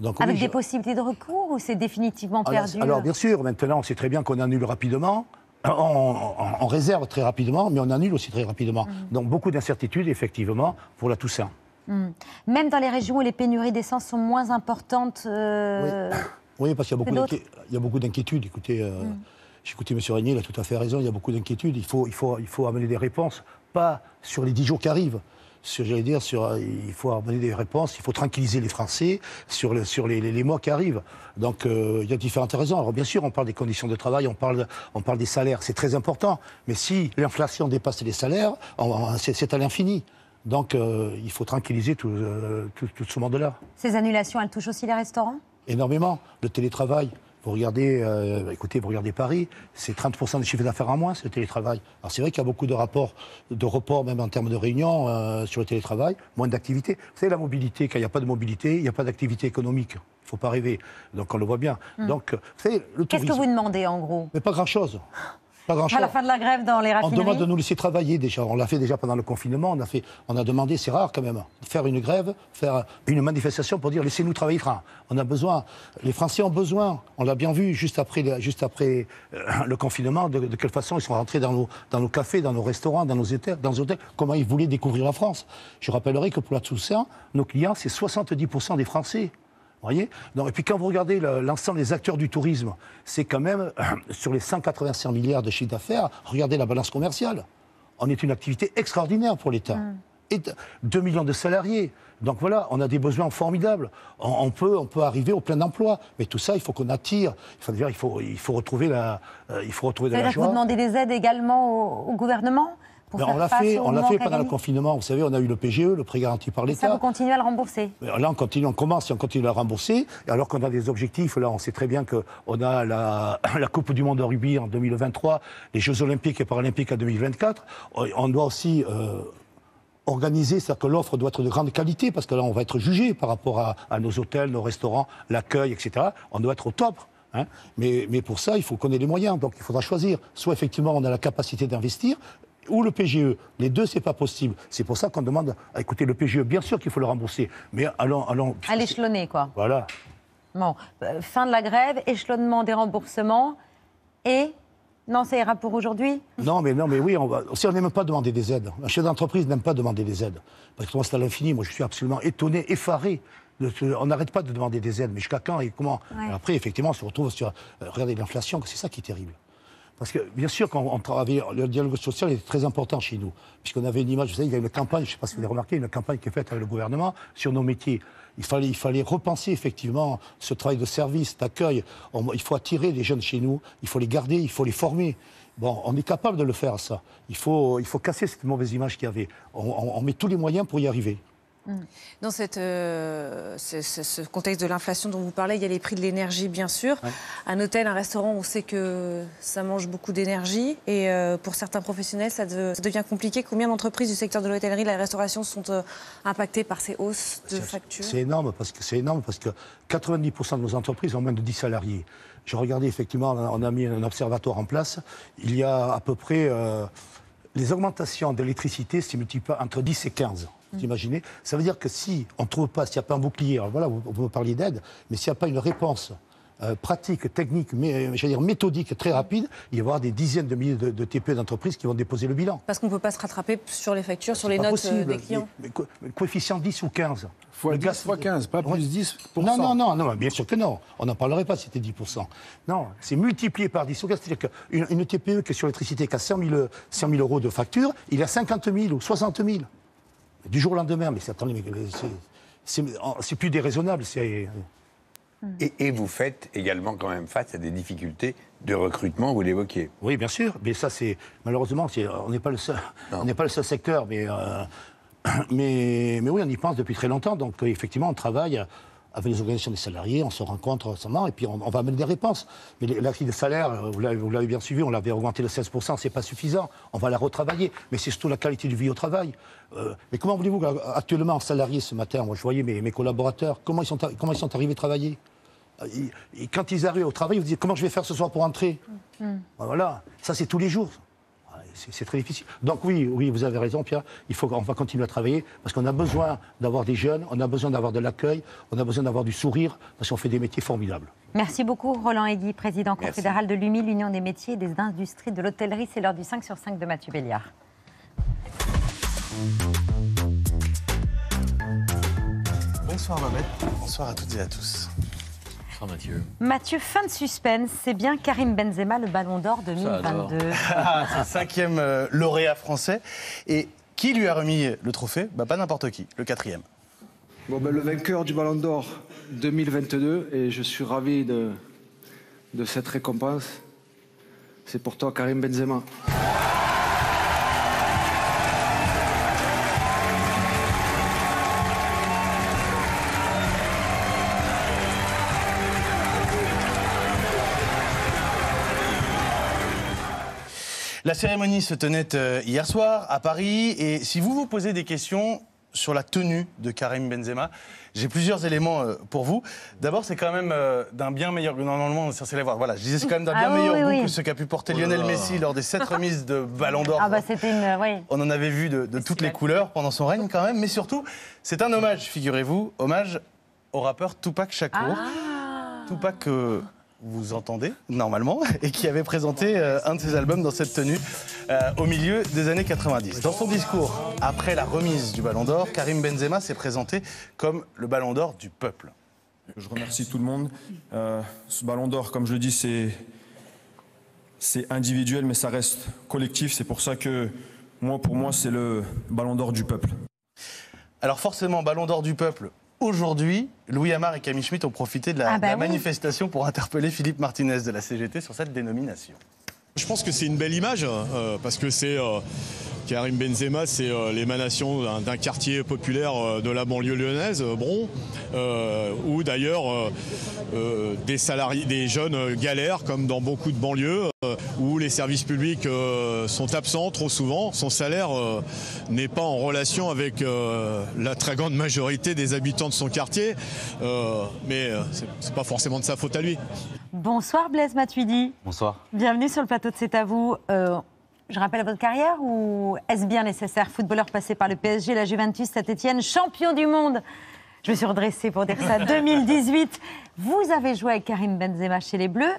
Donc, oui, Avec je- des possibilités de recours ou c'est définitivement alors, perdu alors, bien sûr, maintenant on sait très bien qu'on annule rapidement, on, on- on réserve très rapidement, mais on annule aussi très rapidement. Donc beaucoup d'incertitudes effectivement pour la Toussaint. Hmm. Même dans les régions où les pénuries d'essence sont moins importantes. euh, Oui, parce qu'il y a beaucoup d'inquiétudes. Écoutez, euh, j'ai écouté M. Régnier, il a tout à fait raison, il y a beaucoup d'inquiétudes. Il faut, il, faut, il faut amener des réponses, pas sur les dix jours qui arrivent. Sur, j'allais dire, sur, euh, il faut amener des réponses, il faut tranquilliser les Français sur, le- sur les, les- les mois qui arrivent. Donc, euh, il y a différentes raisons. Alors, bien sûr, on parle des conditions de travail, on parle, on parle des salaires, c'est très important. Mais si l'inflation dépasse les salaires, c'est, c'est à l'infini. Donc, euh, il faut tranquilliser tout, euh, tout- tout ce monde-là Ces annulations, elles touchent aussi les restaurants? Énormément. Le télétravail, vous regardez, euh, écoutez, vous regardez Paris, c'est 30% de chiffre d'affaires en moins, c'est le télétravail. Alors c'est vrai qu'il y a beaucoup de rapports, de reports, même en termes de réunions euh, sur le télétravail, moins d'activité. Vous savez, la mobilité, quand il n'y a pas de mobilité, il n'y a pas d'activité économique. Il ne faut pas rêver. Donc on le voit bien. Hmm. Donc, vous savez, le Qu'est-ce que vous demandez en gros? Mais pas grand-chose. Pas grand-chose. À la fin de la grève dans les On demande de nous laisser travailler déjà. On l'a fait déjà pendant le confinement. On a, fait, on a demandé, c'est rare quand même, de faire une grève, faire une manifestation pour dire laissez-nous travailler. On a besoin. Les Français ont besoin. On l'a bien vu juste après, le- juste après euh, le confinement, de, de quelle façon ils sont rentrés dans nos, dans nos cafés, dans nos restaurants, dans nos hôtels, dans nos hôtels, comment ils voulaient découvrir la France. Je rappellerai que pour la Toussaint, nos clients, c'est 70% des Français. Voyez Donc, Et puis quand vous regardez le- l'ensemble des acteurs du tourisme, c'est quand même, sur les 185 milliards de chiffre d'affaires, regardez la balance commerciale. On est une activité extraordinaire pour l'État. Et d- 2 millions de salariés. Donc voilà, on a des besoins formidables. On, on peut, on peut arriver au plein emploi. Mais tout ça, il faut qu'on attire. Il faut, dire, il faut, il faut retrouver, la, euh, il faut retrouver de la que vous joie. demandez des aides également au, au gouvernement? Pour Mais faire on l'a fait, on l'a fait pendant le confinement. Vous savez, on a eu le PGE, le prêt garanti par Et ça, l'État. vous continuez à le rembourser? Là, on continue, on commence et on continue à la rembourser. Et alors qu'on a des objectifs, là, on sait très bien qu'on a la, <coughs> la Coupe du Monde de rugby en 2023, les Jeux Olympiques et Paralympiques en 2024. On doit aussi euh, organiser, c'est-à-dire que l'offre doit être de grande qualité, parce que là, on va être jugé par rapport à, à nos hôtels, nos restaurants, l'accueil, etc. On doit être au top. hein. Mais, mais pour ça, il faut qu'on ait les moyens. Donc, il faudra choisir. Soit, effectivement, on a la capacité d'investir, ou le PGE. Les deux, c'est pas possible. C'est pour ça qu'on demande, à écouter, le PGE, bien sûr qu'il faut le rembourser, mais allons, allons. À l'échelonner, quoi. Voilà. Bon, euh, fin de la grève, échelonnement des remboursements et. Non, ça ira pour aujourd'hui? Non, mais non, mais oui, on va. Si on n'aime pas demander des aides, un chef d'entreprise n'aime pas demander des aides, parce que moi c'est à l'infini. Moi, je suis absolument étonné, effaré. On n'arrête pas de demander des aides, mais jusqu'à quand et comment? Ouais. Après, effectivement, on se retrouve sur. euh, regardez l'inflation, c'est ça qui est terrible. Parce que, bien sûr, quand on travaillait, le dialogue social était très important chez nous, puisqu'on avait une image, vous savez, il y a une campagne, je ne sais pas si vous avez remarqué, une campagne qui est faite avec le gouvernement sur nos métiers. Il fallait, repenser effectivement ce travail de service, d'accueil. Il faut attirer les jeunes chez nous, il faut les garder, il faut les former. Bon, on est capable de le faire, ça. Il faut, casser cette mauvaise image qu'il y avait. On met tous les moyens pour y arriver. Dans cette, euh, ce, ce- ce contexte de l'inflation dont vous parlez, il y a les prix de l'énergie, bien sûr. Un hôtel, un restaurant, on sait que ça mange beaucoup d'énergie. Et euh, pour certains professionnels, ça, de- ça devient compliqué. Combien d'entreprises du secteur de l'hôtellerie, de la restauration sont euh, impactées par ces hausses de factures? C'est énorme parce que c'est énorme parce que 90% de nos entreprises ont moins de 10 salariés. J'ai regardé effectivement, on a, mis un observatoire en place. Il y a à peu près les augmentations d'électricité se multiplient entre 10 et 15. Vous imaginez Ça veut dire que si on ne trouve pas, s'il n'y a pas un bouclier, alors voilà, vous, vous me parliez d'aide, mais s'il n'y a pas une réponse euh, pratique, technique, mais, euh, j'allais dire méthodique, très rapide, il va y avoir des dizaines de milliers de, de TPE d'entreprises qui vont déposer le bilan. Parce qu'on ne peut pas se rattraper sur les factures, sur les notes euh, possible. des clients. Mais, mais co- mais coefficient 10 ou 15 Fois 10, fois 15, pas plus 10% Non, non, non, non, bien sûr que non. On n'en parlerait pas si c'était 10%. Non, c'est multiplié par 10 ou 15. C'est-à-dire qu'une une TPE qui est sur l'électricité qui a 100 000, 100 000 euros de facture, il a 50 000 ou 60 000. Du jour au lendemain, mais c'est, attendez, mais c'est plus déraisonnable. C'est... Et, et vous faites également quand même face à des difficultés de recrutement, vous l'évoquiez. Oui, bien sûr, mais ça c'est malheureusement on n'est pas le seul, on n'est pas le seul secteur, mais, euh, <clears throat> mais mais oui, on y pense depuis très longtemps. Donc euh, effectivement, on travaille avec les organisations des salariés, on se rencontre récemment et puis on, on va amener des réponses. Mais la grille de salaire, euh, vous l'avez bien suivi, on l'avait augmenté de 16%, c'est pas suffisant. On va la retravailler, mais c'est surtout la qualité de vie au travail. Euh, mais comment voulez-vous actuellement en salarié ce matin, moi je voyais mes, mes collaborateurs, comment ils sont comment ils sont arrivés travailler? Euh, ils- Quand ils arrivent au travail, ils vous disent comment je vais faire ce soir pour entrer. Ben Voilà, ça c'est tous les jours. C'est très difficile. Donc oui, oui, vous avez raison, Pierre. Il faut qu'on va continuer à travailler parce qu'on a besoin d'avoir des jeunes, on a besoin d'avoir de l'accueil, on a besoin d'avoir du sourire parce qu'on fait des métiers formidables. Merci beaucoup, Roland Aiguy, président Merci. confédéral de l'UMI, l'Union des métiers et des industries de l'hôtellerie. C'est l'heure du 5 sur 5 de Mathieu Béliard. Bonsoir Babette, bonsoir à toutes et à tous. Mathieu. Mathieu, fin de suspense. C'est bien Karim Benzema, le Ballon d'Or 2022. Ah, <laughs> c'est le cinquième euh, lauréat français. Et qui lui a remis le trophée? Bah, Pas n'importe qui, le quatrième. Bon, ben, le vainqueur du Ballon d'Or 2022, et je suis ravi de, de cette récompense, c'est pour toi Karim Benzema. La cérémonie se tenait euh, hier soir à Paris. Et si vous vous posez des questions sur la tenue de Karim Benzema, j'ai plusieurs éléments euh, pour vous. D'abord, c'est quand même euh, d'un bien meilleur goût. Normalement, on est censé les voir. Voilà, je disais, c'est quand même d'un Ah bien oui, meilleur oui, goût oui. que ce qu'a pu porter Oh Lionel. Messi lors des sept <laughs> remises de Ballon d'Or. Ah bah c'était une... Oui. On en avait vu de, de toutes les couleurs pendant son règne quand même, mais surtout, c'est un hommage, figurez-vous, hommage au rappeur Tupac Shakur. Ah. Tupac vous entendez normalement et qui avait présenté euh, un de ses albums dans cette tenue euh, au milieu des années 90. Dans son discours après la remise du Ballon d'Or, Karim Benzema s'est présenté comme le Ballon d'Or du peuple. Je remercie tout le monde. Euh, ce ballon d'or, comme je le dis, c'est c'est individuel, mais ça reste collectif. C'est pour ça que moi, pour moi, c'est le ballon d'or du peuple. Alors forcément, Ballon d'Or du peuple. Aujourd'hui, Louis Amar et Camille Schmitt ont profité de la, Ah bah de la oui. manifestation pour interpeller Philippe Martinez de la CGT sur cette dénomination. Je pense que c'est une belle image euh, parce que c'est euh, Karim Benzema, c'est euh, l'émanation d'un- quartier populaire euh, de la banlieue lyonnaise, euh, Bron, euh, où d'ailleurs des salariés, des jeunes galèrent comme dans beaucoup de banlieues où les services publics sont absents trop souvent. Son salaire n'est pas en relation avec la très grande majorité des habitants de son quartier, mais c'est pas forcément de sa faute à lui. Bonsoir Blaise Matuidi. Bonsoir. Bienvenue sur le plateau de C'est à vous. Euh, je rappelle votre carrière ou est-ce bien nécessaire Footballeur passé par le PSG, la Juventus, Saint-Etienne, champion du monde? Je me suis redressée pour dire ça. <laughs> 2018. Vous avez joué avec Karim Benzema chez les Bleus.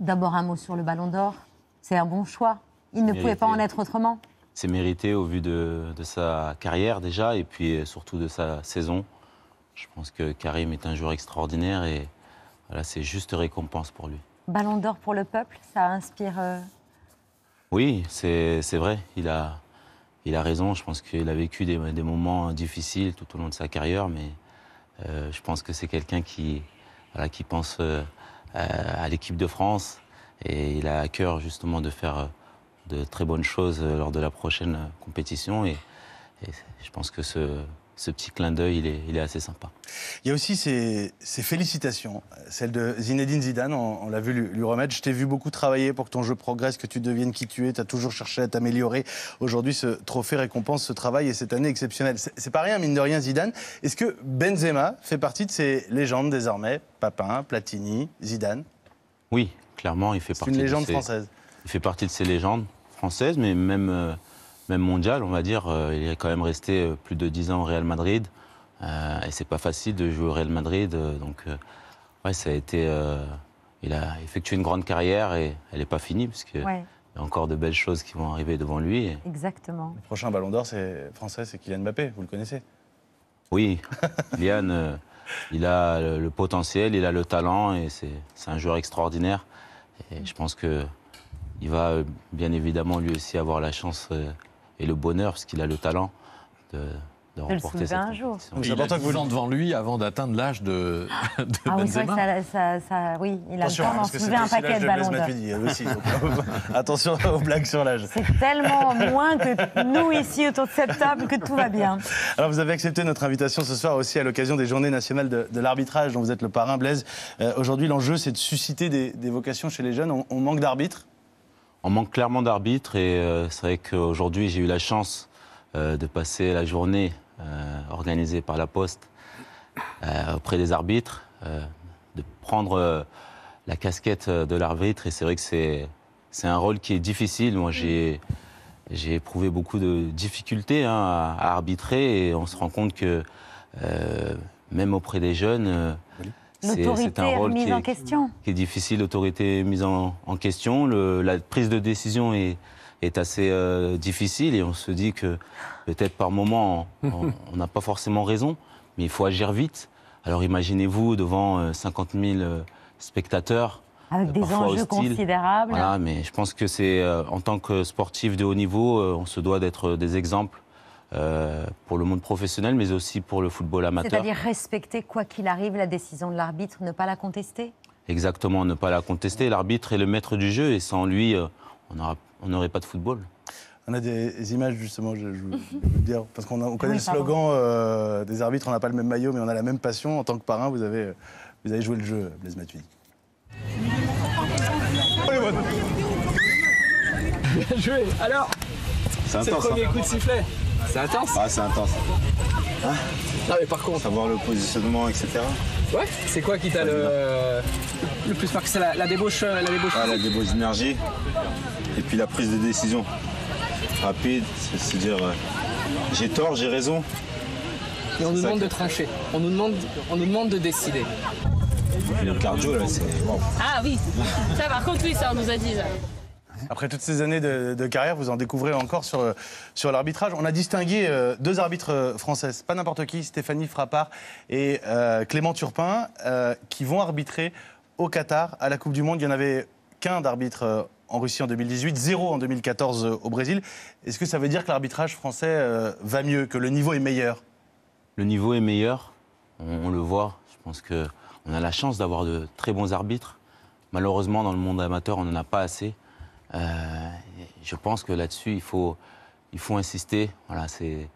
D'abord un mot sur le Ballon d'Or. C'est un bon choix. Il ne pouvait pas en être autrement. C'est mérité au vu de, de sa carrière déjà et puis euh, surtout de sa saison. Je pense que Karim est un joueur extraordinaire et voilà, c'est juste récompense pour lui. Ballon d'Or pour le peuple, ça inspire. euh, Oui, c'est vrai, il a, il a raison. Je pense qu'il a vécu des, des moments difficiles tout au long de sa carrière, mais euh, je pense que c'est quelqu'un qui, voilà, qui pense euh, à, l'équipe de France et il a à cœur justement de faire de très bonnes choses lors de la prochaine compétition et, et je pense que ce, ce petit clin d'œil, il est, il est assez sympa. Il y a aussi ces, ces félicitations, celle de Zinedine Zidane, on, on l'a vu lui, lui remettre. Je t'ai vu beaucoup travailler pour que ton jeu progresse, que tu deviennes qui tu es, tu as toujours cherché à t'améliorer. Aujourd'hui, ce trophée récompense ce travail et cette année exceptionnelle. C'est c'est pas rien, mine de rien, Zidane. Est-ce que Benzema fait partie de ces légendes désormais? Papin, Platini, Zidane? Oui, clairement, il fait C'est partie une de légende ces- française. Il fait partie de ces légendes françaises, mais même, euh, même mondiales, on va dire. Euh, il est quand même resté euh, plus de 10 ans au Real Madrid. Euh, et c'est pas facile de jouer au Real Madrid. euh, donc, euh, ouais, ça a été. euh, il a effectué une grande carrière et elle n'est pas finie, parce Ouais. y a encore de belles choses qui vont arriver devant lui. Exactement. Le prochain ballon d'or c'est français, c'est Kylian Mbappé, vous le connaissez? Oui, <laughs> euh, il a le, le potentiel, il a le talent et c'est c'est un joueur extraordinaire. Et je pense que il va bien évidemment lui aussi avoir la chance euh, et le bonheur, parce qu'il a le talent, de, de remporter cette un jour. compétition. Il a 10 ans devant lui avant d'atteindre l'âge de, de Ah oui, c'est Benzema. que ça, ça- ça- oui, il a Attention, le temps d'en que soulever c'est un paquet de ballons d'or. Aussi. donc, <laughs> euh, attention aux blagues sur l'âge. C'est tellement <laughs> moins que nous ici autour de cette table que tout va bien. Alors vous avez accepté notre invitation ce soir aussi à l'occasion des Journées nationales de, de l'arbitrage dont vous êtes le parrain Blaise. Euh, Aujourd'hui l'enjeu c'est de susciter des, des vocations chez les jeunes. On, on manque d'arbitres. On manque clairement d'arbitres et euh, c'est vrai qu'aujourd'hui j'ai eu la chance euh, de passer la journée euh, organisée par la Poste auprès des arbitres, de prendre la casquette de l'arbitre et c'est vrai que c'est c'est un rôle qui est difficile. Moi j'ai j'ai éprouvé beaucoup de difficultés hein, à, arbitrer et on se rend compte que même auprès des jeunes, c'est un rôle qui est, en question. qui est difficile, l'autorité est mise en, en question, le- la prise de décision est, est assez euh, difficile et on se dit que peut-être par moment on <laughs> n'a pas forcément raison, mais il faut agir vite. Alors imaginez-vous devant euh, 50 000 euh, spectateurs. Avec euh, des enjeux hostiles. considérables. Voilà, mais je pense que c'est euh, en tant que sportif de haut niveau, euh, on se doit d'être des exemples euh, pour le monde professionnel, mais aussi pour le football amateur. C'est-à-dire respecter, quoi qu'il arrive, la décision de l'arbitre, ne pas la contester? Exactement, ne pas la contester. L'arbitre est le maître du jeu et sans lui, euh, on n'aura- on n'aurait pas de football. On a des images justement, je, je veux je veux le dire, parce qu'on a- on connaît Oui, le slogan euh, des arbitres, on n'a pas le même maillot, mais on a la même passion. En tant que parrain, vous avez, vous avez joué le jeu, Blaise Matuidi. Bien joué. Alors C'est le premier hein. coup de sifflet. C'est intense Ah, c'est intense. Non mais par contre. Savoir le positionnement, etc. Ouais, c'est quoi qui t'a le, le plus marqué? C'est la, la débauche, euh, la débauche Ah, la débauche d'énergie. Et puis la prise de décision. Rapide, c'est se dire euh, j'ai tort, j'ai raison. Et on nous demande que- de trancher. On nous demande, on nous demande de décider. Le cardio, là, c'est. Ah oui, ça par contre oui, ça on nous a dit. ça. Après toutes ces années de, de carrière, vous en découvrez encore sur, sur l'arbitrage. On a distingué euh, deux arbitres euh, françaises, pas n'importe qui, Stéphanie Frappard et euh, Clément Turpin, euh, qui vont arbitrer au Qatar à la Coupe du Monde. Il y en avait qu'un d'arbitre en Russie en 2018, zéro en 2014 euh, au Brésil. Est-ce que ça veut dire que l'arbitrage français euh, va mieux, que le niveau est meilleur? Le niveau est meilleur, on, on le voit. Je pense que on a la chance d'avoir de très bons arbitres. Malheureusement, dans le monde amateur, on n'en a pas assez. Euh, je pense que là-dessus, il faut, il faut insister. Voilà, c'est,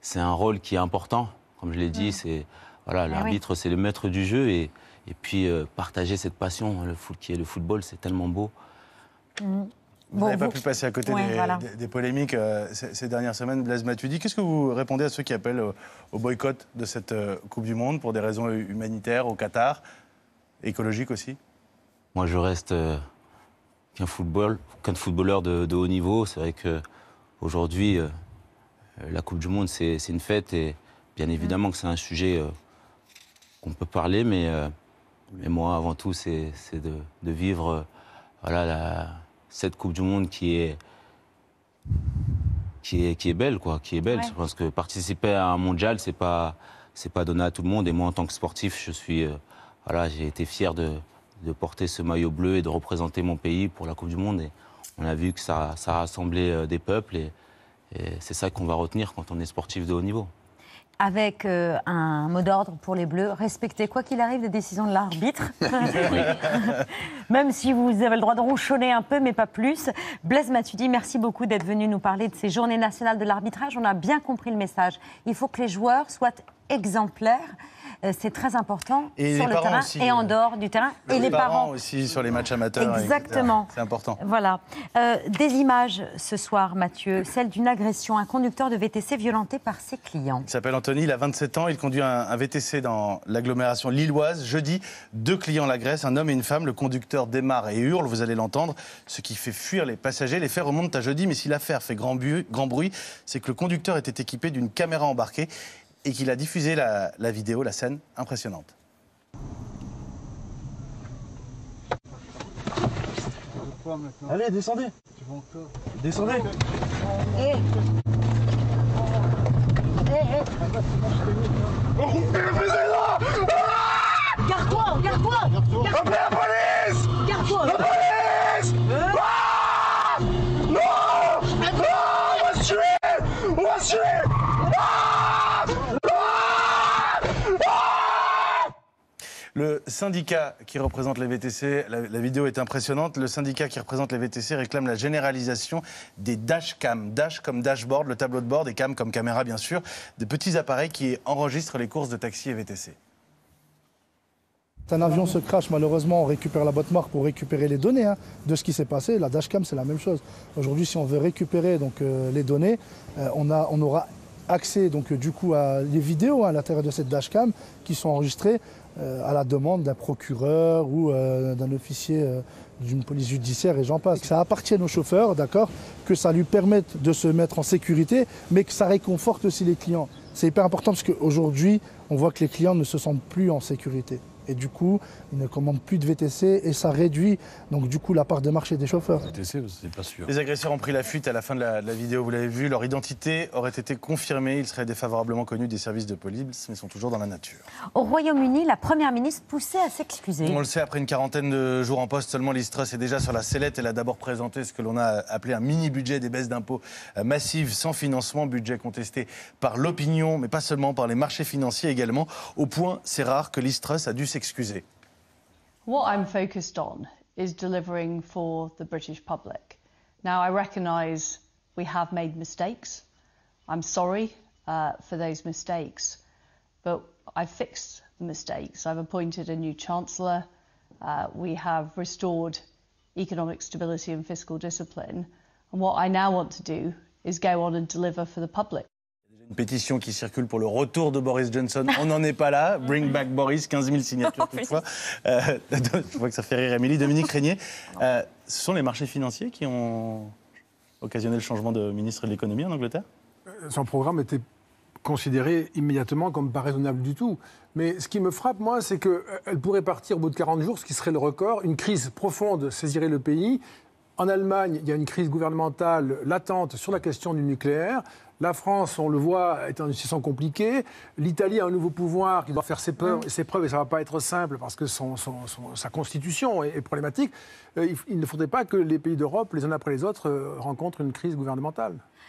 c'est un rôle qui est important. Comme je l'ai dit, c'est voilà, oui. l'arbitre, c'est le maître du jeu et, et puis euh, partager cette passion, le foot qui est le football, c'est tellement beau. Mm. Vous Bon, n'avez pas vous- pu passer à côté Ouais, des, voilà. des- des polémiques euh, ces, ces dernières semaines. Blaise Matuidi, qu'est-ce que vous répondez à ceux qui appellent au, au boycott de cette euh, Coupe du Monde pour des raisons hu- humanitaires au Qatar, écologiques aussi? Moi, je reste euh, qu'un football, qu'un footballeur de, de haut niveau. C'est vrai que aujourd'hui, euh, la Coupe du Monde, c'est une fête et bien évidemment que c'est un sujet euh, qu'on peut parler, mais, euh, mais moi, avant tout, c'est de, de vivre voilà, la- cette Coupe du Monde qui est qui est, qui est belle, quoi, qui est belle. Ouais. Je pense que participer à un mondial, c'est pas, c'est pas donné à tout le monde. Et moi, en tant que sportif, je suis, voilà, j'ai été fier de, de porter ce maillot bleu et de représenter mon pays pour la Coupe du Monde. Et on a vu que ça, ça a rassemblé euh, des peuples et, et c'est ça qu'on va retenir quand on est sportif de haut niveau. Avec euh, un mot d'ordre pour les Bleus, respectez quoi qu'il arrive les décisions de l'arbitre. <laughs> <laughs> Même si vous avez le droit de ronchonner un peu, mais pas plus. Blaise Matuidi, merci beaucoup d'être venu nous parler de ces journées nationales de l'arbitrage. On a bien compris le message. Il faut que les joueurs soient exemplaires. Euh, C'est très important Et sur le terrain aussi, et en euh, dehors du terrain. et les parents. aussi sur les matchs amateurs. Exactement. C'est important. Voilà. Euh, des images ce soir, Mathieu. Celle d'une agression. Un conducteur de VTC violenté par ses clients. Il s'appelle Anthony, il a 27 ans, il conduit un, un VTC dans l'agglomération lilloise. Jeudi, deux clients l'agressent, un homme et une femme. Le conducteur démarre et hurle, vous allez l'entendre, ce qui fait fuir les passagers. Les faits remontent à jeudi, mais si l'affaire fait grand, bu- grand bruit, c'est que le conducteur était équipé d'une caméra embarquée et qu'il a diffusé la, la vidéo, la scène impressionnante. Allez, descendez. Descendez. Garde-toi, garde-toi. Appelez la police. Garde-toi. La police. Ah Non. Non On va se tuer. On va se tuer. Ah Le syndicat qui représente les VTC, la, vidéo est impressionnante, le syndicat qui représente les VTC réclame la généralisation des dashcams. Dash comme dashboard, le tableau de bord, et cam comme caméra bien sûr, des petits appareils qui enregistrent les courses de taxi et VTC. Un avion se crache, malheureusement, on récupère la boîte marque pour récupérer les données hein, de ce qui s'est passé. La dashcam, c'est la même chose. Aujourd'hui, si on veut récupérer euh, les données, euh, on, aura accès euh, du coup à les vidéos hein, à l'intérieur de cette dashcam qui sont enregistrées à la demande d'un procureur ou euh, d'un officier euh, d'une police judiciaire et j'en passe. Que ça appartienne aux chauffeurs, d'accord, que ça lui permette de se mettre en sécurité, mais que ça réconforte aussi les clients. C'est hyper important parce qu'aujourd'hui, on voit que les clients ne se sentent plus en sécurité. Et du coup, ils ne commandent plus de VTC et ça réduit donc du coup la part de marché des chauffeurs. VTC, c'est pas sûr. Les agresseurs ont pris la fuite à la fin de la, de la vidéo, vous l'avez vu. Leur identité aurait été confirmée. Ils seraient défavorablement connus des services de police, mais sont toujours dans la nature. Au Royaume-Uni, la première ministre poussée à s'excuser. On le sait, après une quarantaine de jours en poste, seulement Liz Truss est déjà sur la sellette. Elle a d'abord présenté ce que l'on a appelé un mini-budget des baisses d'impôts euh, massives sans financement, budget contesté par l'opinion, mais pas seulement par les marchés financiers également. Au point, c'est rare que Liz Truss a dû s'excuser. What I'm focused on is delivering for the British public. Now, I recognise we have made mistakes. I'm sorry uh, for those mistakes, but I've fixed the mistakes. I've appointed a new Chancellor. Uh, we have restored economic stability and fiscal discipline. And what I now want to do is go on and deliver for the public. Une pétition qui circule pour le retour de Boris Johnson. On n'en est pas là. Bring back Boris, 15 000 signatures toutefois. Euh, <laughs> je vois que ça fait rire Émilie. Dominique Régnier, euh, ce sont les marchés financiers qui ont occasionné le changement de ministre de l'économie en Angleterre? Son programme était considéré immédiatement comme pas raisonnable du tout. Mais ce qui me frappe, moi, c'est qu'elle pourrait partir au bout de 40 jours, ce qui serait le record. Une crise profonde saisirait le pays. En Allemagne, il y a une crise gouvernementale latente sur la question du nucléaire. La France, on le voit, est en une situation compliquée. L'Italie a un nouveau pouvoir qui doit faire ses, preuves et ça ne va pas être simple parce que son- son- son- sa constitution est, est problématique. Euh, il, il ne faudrait pas que les pays d'Europe, les uns après les autres, euh, rencontrent une crise gouvernementale.